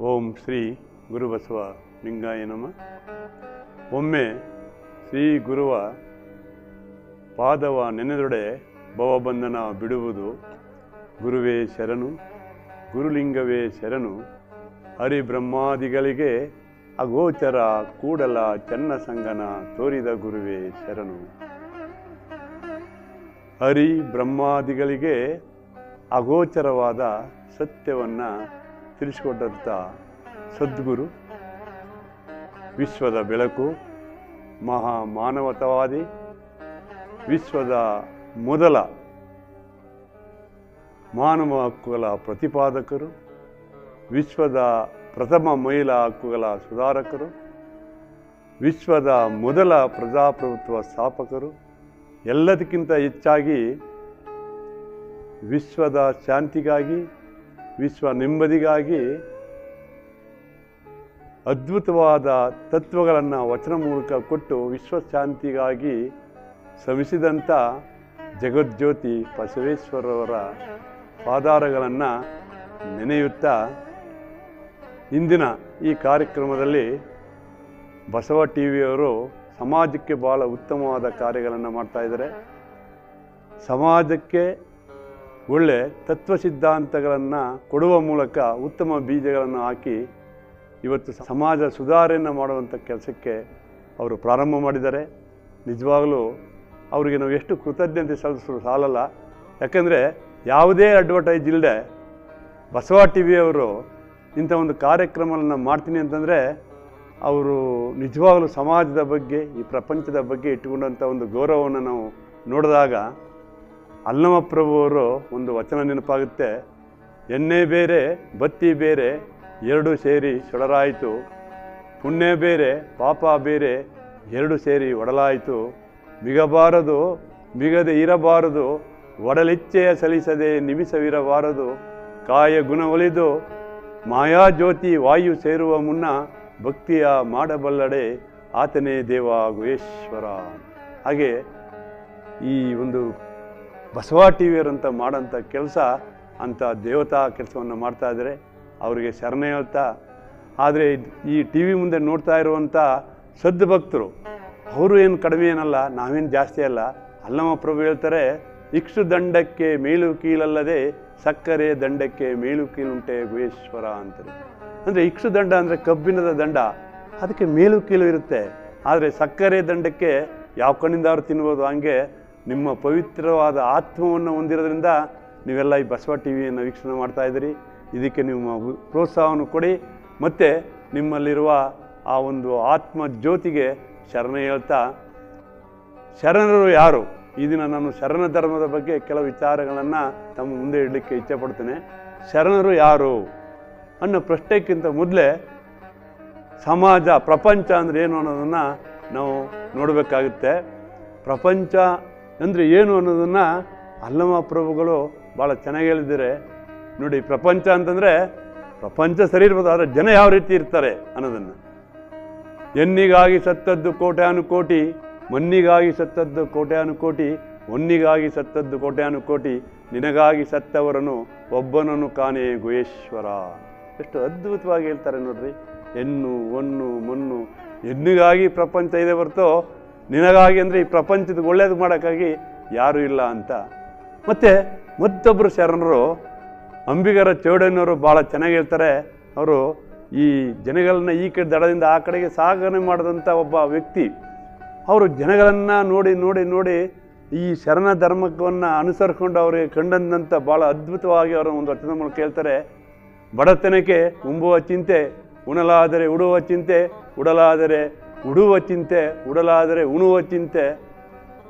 ಓಂ ಶ್ರೀ ಗುರುಬಸವ ಲಿಂಗಾಯ ನಮ. ಒಮ್ಮೆ ಶ್ರೀ ಗುರುವ ಪಾದವ ನೆನೆದೊಡೆ ಭವಬಂಧನ ಬಿಡುವುದು. ಗುರುವೇ ಶರಣು, ಗುರುಲಿಂಗವೇ ಶರಣು, ಹರಿಬ್ರಹ್ಮಾದಿಗಳಿಗೆ ಅಗೋಚರ ಕೂಡಲ ಚನ್ನ ಸಂಗನ ತೋರಿದ ಗುರುವೇ ಶರಣು. ಹರಿ ಬ್ರಹ್ಮಾದಿಗಳಿಗೆ ಅಗೋಚರವಾದ ಸತ್ಯವನ್ನು ತಿಳಿಸಿಕೊಟ್ಟಂಥ ಸದ್ಗುರು, ವಿಶ್ವದ ಬೆಳಕು, ಮಹಾ ಮಾನವತಾವಾದಿ ವಿಶ್ವದ ಮೊದಲ ಮಾನವ ಹಕ್ಕುಗಳ ಪ್ರತಿಪಾದಕರು, ವಿಶ್ವದ ಪ್ರಥಮ ಮಹಿಳಾ ಹಕ್ಕುಗಳ ಸುಧಾರಕರು, ವಿಶ್ವದ ಮೊದಲ ಪ್ರಜಾಪ್ರಭುತ್ವ ಸ್ಥಾಪಕರು, ಎಲ್ಲದಕ್ಕಿಂತ ಹೆಚ್ಚಾಗಿ ವಿಶ್ವದ ಶಾಂತಿಗಾಗಿ ವಿಶ್ವ ನೆಮ್ಮದಿಗಾಗಿ ಅದ್ಭುತವಾದ ತತ್ವಗಳನ್ನು ವಚನ ಮೂಲಕ ಕೊಟ್ಟು ವಿಶ್ವಶಾಂತಿಗಾಗಿ ಶ್ರಮಿಸಿದಂಥ ಜಗಜ್ಯೋತಿ ಬಸವೇಶ್ವರವರ ಪಾದಾರಗಳನ್ನು ನೆನೆಯುತ್ತಾ ಇಂದಿನ ಈ ಕಾರ್ಯಕ್ರಮದಲ್ಲಿ ಬಸವ ಟಿ ವಿಯವರು ಸಮಾಜಕ್ಕೆ ಭಾಳ ಉತ್ತಮವಾದ ಕಾರ್ಯಗಳನ್ನು ಮಾಡ್ತಾ ಇದ್ದಾರೆ. ಸಮಾಜಕ್ಕೆ ಒಳ್ಳೆ ತತ್ವ ಸಿದ್ಧಾಂತಗಳನ್ನು ಕೊಡುವ ಮೂಲಕ ಉತ್ತಮ ಬೀಜಗಳನ್ನು ಹಾಕಿ ಇವತ್ತು ಸಮಾಜ ಸುಧಾರಣೆ ಮಾಡುವಂಥ ಕೆಲಸಕ್ಕೆ ಅವರು ಪ್ರಾರಂಭ ಮಾಡಿದ್ದಾರೆ. ನಿಜವಾಗಲೂ ಅವರಿಗೆ ನಾವು ಎಷ್ಟು ಕೃತಜ್ಞತೆ ಸಲ್ಲಿಸಲು ಸಾಲಲ್ಲ. ಯಾಕಂದರೆ ಯಾವುದೇ ಅಡ್ವರ್ಟೈಸ್ ಇಲ್ಲದೆ ಬಸವ ಟಿ ವಿಯವರು ಇಂಥ ಒಂದು ಕಾರ್ಯಕ್ರಮಗಳನ್ನು ಮಾಡ್ತೀನಿ ಅಂತಂದರೆ ಅವರು ನಿಜವಾಗಲೂ ಸಮಾಜದ ಬಗ್ಗೆ, ಈ ಪ್ರಪಂಚದ ಬಗ್ಗೆ ಇಟ್ಟುಕೊಂಡಂಥ ಒಂದು ಗೌರವವನ್ನು ನಾವು ನೋಡಿದಾಗ ಅಲ್ಲಮಪ್ರಭು ಅವರು ಒಂದು ವಚನ ನೆನಪಾಗುತ್ತೆ. ಎಣ್ಣೆ ಬೇರೆ, ಬತ್ತಿ ಬೇರೆ, ಎರಡು ಸೇರಿ ಸೊಡರಾಯಿತು ಪುಣ್ಯ ಬೇರೆ, ಪಾಪ ಬೇರೆ, ಎರಡು ಸೇರಿ ಒಡಲಾಯಿತು. ಮಿಗಬಾರದು, ಮಿಗದೆ ಇರಬಾರದು ಒಡಲಿಚ್ಛೆಯ ಸಲ್ಲಿಸದೆ ನಿಮಿಷವಿರಬಾರದು. ಕಾಯ ಗುಣ ಒಲಿದು ಮಾಯಾಜ್ಯೋತಿ ವಾಯು ಸೇರುವ ಮುನ್ನ ಭಕ್ತಿಯ ಮಾಡಬಲ್ಲಡೆ ಆತನೇ ದೇವ ಗುಹೇಶ್ವರ. ಹಾಗೆ ಈ ಒಂದು ಬಸವ ಟಿ ವಿಯರಂತ ಮಾಡೋಂಥ ಕೆಲಸ ಅಂಥ ದೇವತಾ ಕೆಲಸವನ್ನು ಇದ್ದಾರೆ. ಅವರಿಗೆ ಶರಣ ಹೇಳ್ತಾ, ಆದರೆ ಈ ಟಿ ವಿ ಮುಂದೆ ನೋಡ್ತಾ ಇರುವಂಥ ಸದ್ದು ಭಕ್ತರು, ಅವರು ಏನು ಕಡಿಮೆ ಏನಲ್ಲ, ನಾವೇನು ಜಾಸ್ತಿ ಅಲ್ಲ. ಅಲ್ಲಮ್ಮ ಪ್ರಭು ಹೇಳ್ತಾರೆ, ಇಕ್ಷು ದಂಡಕ್ಕೆ ಮೇಲು ಕೀಲಲ್ಲದೆ ಸಕ್ಕರೆ ದಂಡಕ್ಕೆ ಮೇಲು ಕೀಲುಂಟೆ ಗುಹೇಶ್ವರ ಅಂತಾರೆ ಅಂದರೆ ಇಕ್ಷು ದಂಡ ಅಂದರೆ ಕಬ್ಬಿಣದ ದಂಡ, ಅದಕ್ಕೆ ಮೇಲು ಕೀಲು ಇರುತ್ತೆ. ಆದರೆ ಸಕ್ಕರೆ ದಂಡಕ್ಕೆ ಯಾವ ಕಣ್ಣಿಂದ ಅವ್ರು ತಿನ್ಬೋದು, ಹಂಗೆ ನಿಮ್ಮ ಪವಿತ್ರವಾದ ಆತ್ಮವನ್ನು ಹೊಂದಿರೋದ್ರಿಂದ ನೀವೆಲ್ಲ ಈ ಬಸವ ಟಿ ವಿಯನ್ನು ವೀಕ್ಷಣೆ ಮಾಡ್ತಾ ಇದ್ದೀರಿ. ಇದಕ್ಕೆ ನಿಮ್ಮ ಪ್ರೋತ್ಸಾಹವನ್ನು ಕೊಡಿ. ಮತ್ತು ನಿಮ್ಮಲ್ಲಿರುವ ಆ ಒಂದು ಆತ್ಮ ಜ್ಯೋತಿಗೆ ಶರಣ ಹೇಳ್ತಾ, ಶರಣರು ಯಾರು? ಈ ದಿನ ನಾನು ಶರಣ ಧರ್ಮದ ಬಗ್ಗೆ ಕೆಲವು ವಿಚಾರಗಳನ್ನು ತಮ್ಮ ಮುಂದೆ ಇಡಲಿಕ್ಕೆ ಇಚ್ಛೆಪಡ್ತೇನೆ ಶರಣರು ಯಾರು? ಅನ್ನೋ ಪ್ರಶ್ನೆಕ್ಕಿಂತ ಮೊದಲೇ ಸಮಾಜ, ಪ್ರಪಂಚ ಅಂದರೆ ಏನು ಅನ್ನೋದನ್ನು ನಾವು ನೋಡಬೇಕಾಗುತ್ತೆ. ಪ್ರಪಂಚ ಅಂದರೆ ಏನು ಅನ್ನೋದನ್ನು ಅಲ್ಲಮ ಪ್ರಭುಗಳು ಭಾಳ ಚೆನ್ನಾಗಿ ಹೇಳಿದ್ದಾರೆ. ನೋಡಿ, ಪ್ರಪಂಚ ಅಂತಂದರೆ ಪ್ರಪಂಚ ಸರಿ ಇರ್ಬೋದು, ಆದರೆ ಜನ ಯಾವ ರೀತಿ ಇರ್ತಾರೆ ಅನ್ನೋದನ್ನು. ಎನ್ನಿಗಾಗಿ ಸತ್ತದ್ದು ಕೋಟ್ಯಾನು ಕೋಟಿ ಮಣ್ಣಿಗಾಗಿ ಸತ್ತದ್ದು ಕೋಟ್ಯಾನು ಕೋಟಿ ಒನ್ನಿಗಾಗಿ ಸತ್ತದ್ದು ಕೋಟ್ಯಾನು ಕೋಟಿ ನಿನಗಾಗಿ ಸತ್ತವರನ್ನು ಒಬ್ಬನನ್ನು ಕಾಣೆ ಗುಹೇಶ್ವರ. ಎಷ್ಟು ಅದ್ಭುತವಾಗಿ ಹೇಳ್ತಾರೆ ನೋಡ್ರಿ. ಹೆಣ್ಣು, ಒಣ್ಣು, ಮಣ್ಣು ಹೆಣ್ಣಿಗಾಗಿ ಪ್ರಪಂಚ ಇದೆ ಹೊರತು ನಿನಗಾಗಿ ಅಂದರೆ ಈ ಪ್ರಪಂಚದ ಒಳ್ಳೇದು ಮಾಡೋಕ್ಕಾಗಿ ಯಾರೂ ಇಲ್ಲ ಅಂತ. ಮತ್ತು ಮತ್ತೊಬ್ಬರು ಶರಣರು, ಅಂಬಿಗರ ಚೌಡನವರು ಭಾಳ ಚೆನ್ನಾಗಿ ಹೇಳ್ತಾರೆ. ಅವರು ಈ ಜನಗಳನ್ನ ಈ ಕಡೆ ದಡದಿಂದ ಆ ಕಡೆಗೆ ಸಾಗಣೆ ಮಾಡಿದಂಥ ಒಬ್ಬ ವ್ಯಕ್ತಿ. ಅವರು ಜನಗಳನ್ನು ನೋಡಿ ನೋಡಿ ನೋಡಿ ಈ ಶರಣ ಧರ್ಮವನ್ನು ಅನುಸರಿಸ್ಕೊಂಡು ಅವರಿಗೆ ಕಂಡಂತ ಭಾಳ ಅದ್ಭುತವಾಗಿ ಅವರ ಒಂದು ವಚನ ಮೂಲಕ ಹೇಳ್ತಾರೆ. ಬಡತನಕ್ಕೆ ಉಂಬುವ ಚಿಂತೆ, ಉಣಲಾದರೆ ಉಡುವ ಚಿಂತೆ, ಉಡಲಾದರೆ ಉಡುವ ಚಿಂತೆ ಉಡಲಾದರೆ ಉಣುವ ಚಿಂತೆ,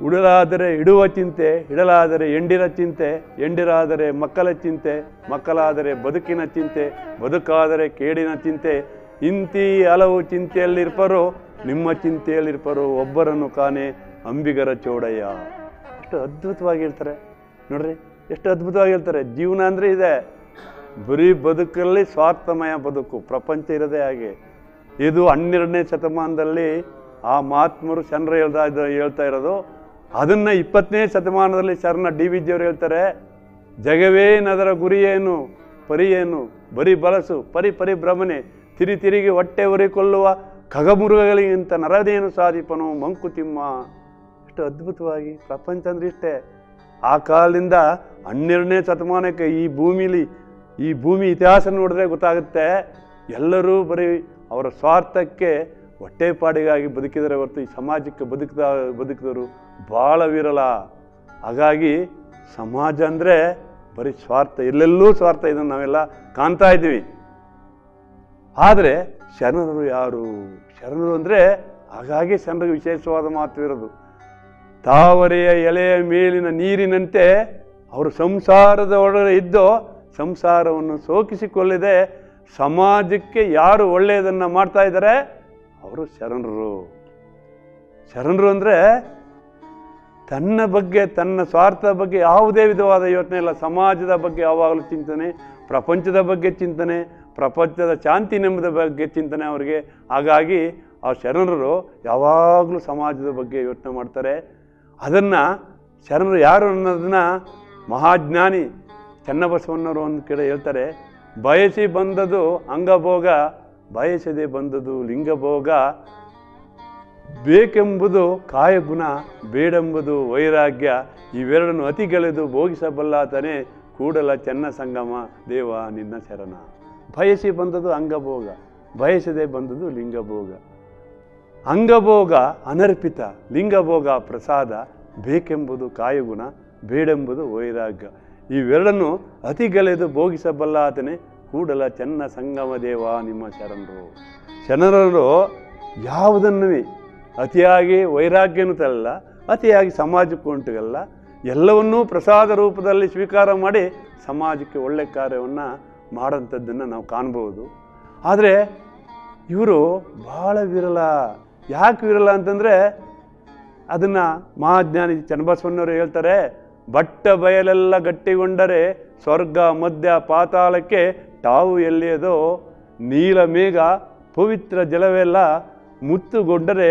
ಉಡಲಾದರೆ ಇಡುವ ಚಿಂತೆ, ಇಡಲಾದರೆ ಎಂಡಿನ ಚಿಂತೆ, ಎಂಡಿರಾದರೆ ಮಕ್ಕಳ ಚಿಂತೆ, ಮಕ್ಕಳಾದರೆ ಬದುಕಿನ ಚಿಂತೆ, ಬದುಕಾದರೆ ಕೇಡಿನ ಚಿಂತೆ. ಇಂತಿ ಹಲವು ಚಿಂತೆಯಲ್ಲಿರ್ಪರೋ, ನಿಮ್ಮ ಚಿಂತೆಯಲ್ಲಿರ್ಪರೋ ಒಬ್ಬರನ್ನು ಕಾಣೆ ಅಂಬಿಗರ ಚೌಡಯ್ಯ. ಎಷ್ಟು ಅದ್ಭುತವಾಗಿರ್ತಾರೆ. ನೋಡ್ರಿ, ಎಷ್ಟು ಅದ್ಭುತವಾಗಿರ್ತಾರೆ. ಜೀವನ ಅಂದರೆ ಇದೆ. ಬರೀ ಬದುಕಲ್ಲಿ ಸ್ವಾರ್ಥಮಯ ಬದುಕು, ಪ್ರಪಂಚ ಇರದೇ ಹಾಗೆ. ಇದು ಹನ್ನೆರಡನೇ ಶತಮಾನದಲ್ಲಿ ಆ ಮಹಾತ್ಮರು ಶರಣರು ಹೇಳ್ತಾ ಇದ್ದ ಹೇಳ್ತಾ ಇರೋದು. ಅದನ್ನು ಇಪ್ಪತ್ತನೇ ಶತಮಾನದಲ್ಲಿ ಶರಣ ಡಿ ವಿ ಜಿಯವರು ಹೇಳ್ತಾರೆ ಜಗವೇನದರ ಗುರಿಯೇನು, ಪರಿಯೇನು, ಬರಿ ಬಲಸು, ಪರಿ ಪರಿಭ್ರಮಣೆ ತಿರಿ ತಿರುಗಿ ಹೊಟ್ಟೆ ಉರಿಕೊಳ್ಳುವ ಖಗಮುರುಗಗಳಿಗಿಂತ ನರದೇನು ಸಾಧಿಪನು ಮಂಕುತಿಮ್ಮ ಎಷ್ಟು ಅದ್ಭುತವಾಗಿ, ಪ್ರಪಂಚ ಅಂದ್ರೆ ಇಷ್ಟೇ. ಆ ಕಾಲದಿಂದ ಹನ್ನೆರಡನೇ ಶತಮಾನಕ್ಕೆ ಈ ಭೂಮಿಲಿ, ಈ ಭೂಮಿ ಇತಿಹಾಸ ನೋಡಿದ್ರೆ ಗೊತ್ತಾಗುತ್ತೆ, ಎಲ್ಲರೂ ಬರೀ ಅವರ ಸ್ವಾರ್ಥಕ್ಕೆ ಹೊಟ್ಟೆಪಾಡಿಗಾಗಿ ಬದುಕಿದರೆ ಹೊರತು ಈ ಸಮಾಜಕ್ಕೆ ಬದುಕಿದ, ಬದುಕಿದವರು ಭಾಳ ವಿರಳ. ಹಾಗಾಗಿ ಸಮಾಜ ಅಂದರೆ ಬರೀ ಸ್ವಾರ್ಥ, ಎಲ್ಲೆಲ್ಲೂ ಸ್ವಾರ್ಥ ಇದನ್ನು ನಾವೆಲ್ಲ ಕಾಣ್ತಾ ಇದ್ದೀವಿ. ಆದರೆ ಶರಣರು ಯಾರು? ಶರಣರು ಅಂದರೆ ಹಾಗಾಗಿ ಶರಣರಿಗೆ ವಿಶೇಷವಾದ ಮಾತು ಇರೋದು. ತಾವರೆಯ ಎಲೆಯ ಮೇಲಿನ ನೀರಿನಂತೆ ಅವರು ಸಂಸಾರದ ಒಳಗೆ ಇದ್ದು ಸಂಸಾರವನ್ನು ಸೋಕಿಸಿಕೊಳ್ಳದೆ ಸಮಾಜಕ್ಕೆ ಯಾರು ಒಳ್ಳೆಯದನ್ನು ಮಾಡ್ತಾ ಇದ್ದಾರೆ? ಅವರು ಶರಣರು. ಶರಣರು ಅಂದರೆ ತನ್ನ ಬಗ್ಗೆ, ತನ್ನ ಸ್ವಾರ್ಥದ ಬಗ್ಗೆ ಯಾವುದೇ ವಿಧವಾದ ಯೋಚನೆ ಇಲ್ಲ. ಸಮಾಜದ ಬಗ್ಗೆ ಯಾವಾಗಲೂ ಚಿಂತನೆ, ಪ್ರಪಂಚದ ಬಗ್ಗೆ ಚಿಂತನೆ, ಪ್ರಪಂಚದ ಶಾಂತಿ ನೆಮ್ಮದ ಬಗ್ಗೆ ಚಿಂತನೆ ಅವರಿಗೆ. ಹಾಗಾಗಿ ಆ ಶರಣರು ಯಾವಾಗಲೂ ಸಮಾಜದ ಬಗ್ಗೆ ಯೋಚನೆ ಮಾಡ್ತಾರೆ. ಅದನ್ನು ಶರಣರು ಯಾರು ಅನ್ನೋದನ್ನ ಮಹಾಜ್ಞಾನಿ ಚನ್ನಬಸವಣ್ಣವರು ಒಂದು ಕಡೆ ಹೇಳ್ತಾರೆ. ಬಯಸಿ ಬಂದದು ಅಂಗಭೋಗ, ಬಯಸದೆ ಬಂದದು ಲಿಂಗಭೋಗ. ಬೇಕೆಂಬುದು ಕಾಯಗುಣ, ಬೇಡೆಂಬುದು ವೈರಾಗ್ಯ. ಇವೆರಡನ್ನು ಅತಿಗೆಳೆದು ಭೋಗಿಸಬಲ್ಲಾತನೇ ಕೂಡಲ ಚೆನ್ನ ಸಂಗಮ, ದೇವ ನಿನ್ನ ಶರಣ. ಬಯಸಿ ಬಂದದು ಅಂಗಭೋಗ, ಬಯಸದೆ ಬಂದದು ಲಿಂಗಭೋಗ. ಅಂಗಭೋಗ ಅನರ್ಪಿತ, ಲಿಂಗಭೋಗ ಪ್ರಸಾದ. ಬೇಕೆಂಬುದು ಕಾಯಗುಣ, ಬೇಡೆಂಬುದು ವೈರಾಗ್ಯ. ಇವೆರಡನ್ನು ಅತಿಗಲೆದು ಭೋಗಿಸಬಲ್ಲ ಆತನೇ ಕೂಡಲ ಚೆನ್ನ ಸಂಗಮ ದೇವ ನಿಮ್ಮ ಶರಣರು. ಶರಣರು ಯಾವುದನ್ನು ಅತಿಯಾಗಿ ವೈರಾಗ್ಯನೂ ತರಲ್ಲ, ಅತಿಯಾಗಿ ಸಮಾಜಕ್ಕೆ ಉಂಟುಗಲ್ಲ, ಎಲ್ಲವನ್ನೂ ಪ್ರಸಾದ ರೂಪದಲ್ಲಿ ಸ್ವೀಕಾರ ಮಾಡಿ ಸಮಾಜಕ್ಕೆ ಒಳ್ಳೆ ಕಾರ್ಯವನ್ನು ಮಾಡೋಂಥದ್ದನ್ನು ನಾವು ಕಾಣ್ಬೋದು ಆದರೆ ಇವರು ಭಾಳ ವಿರಲ ಯಾಕೆ ವಿರಲ ಅಂತಂದರೆ ಅದನ್ನು ಮಹಾಜ್ಞಾನಿ ಚನ್ನಬಸವಣ್ಣವರು ಹೇಳ್ತಾರೆ ಬಟ್ಟ ಬಯಲೆಲ್ಲ ಗಟ್ಟಿಗೊಂಡರೆ ಸ್ವರ್ಗ ಮಧ್ಯ ಪಾತಾಳಕ್ಕೆ ತಾವು ಎಲ್ಲಿಯದೋ? ನೀಲ ಮೇಘ, ಪವಿತ್ರ ಜಲವೆಲ್ಲ ಮುತ್ತುಗೊಂಡರೆ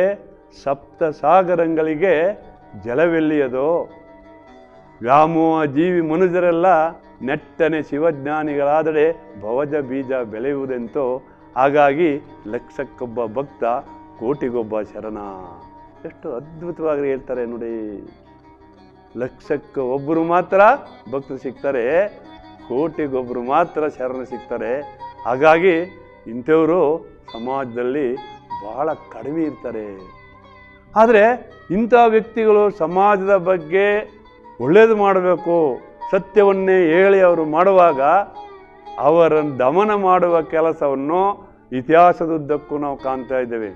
ಸಪ್ತ ಸಾಗರಗಳಿಗೆ ಜಲವೆಲ್ಲಿಯದೋ? ವ್ಯಾಮೋಹ ಜೀವಿ ಮನುಜರೆಲ್ಲ ನೆಟ್ಟನೆ ಶಿವಜ್ಞಾನಿಗಳಾದರೆ ಭವಜ ಬೀಜ ಬೆಳೆಯುವುದೆಂತೋ? ಹಾಗಾಗಿ ಲಕ್ಷಕ್ಕೊಬ್ಬ ಭಕ್ತ, ಕೋಟಿಗೊಬ್ಬ ಶರಣ. ಎಷ್ಟು ಅದ್ಭುತವಾಗಿ ಹೇಳ್ತಾರೆ ನೋಡಿ. ಲಕ್ಷಕ್ಕೆ ಒಬ್ಬರು ಮಾತ್ರ ಭಕ್ತರು ಸಿಗ್ತಾರೆ ಕೋಟಿಗೊಬ್ಬರು ಮಾತ್ರ ಶರಣ ಸಿಗ್ತಾರೆ. ಹಾಗಾಗಿ ಇಂಥವರು ಸಮಾಜದಲ್ಲಿ ಬಹಳ ಕಡಿಮೆ ಇರ್ತಾರೆ. ಆದರೆ ಇಂಥ ವ್ಯಕ್ತಿಗಳು ಸಮಾಜದ ಬಗ್ಗೆ ಒಳ್ಳೆಯದು ಮಾಡಬೇಕು, ಸತ್ಯವನ್ನೇ ಹೇಳಿ ಅವರು ಮಾಡುವಾಗ ಅವರನ್ನು ದಮನ ಮಾಡುವ ಕೆಲಸವನ್ನು ಇತಿಹಾಸದುದ್ದಕ್ಕೂ ನಾವು ಕಾಣ್ತಾ ಇದ್ದೇವೆ.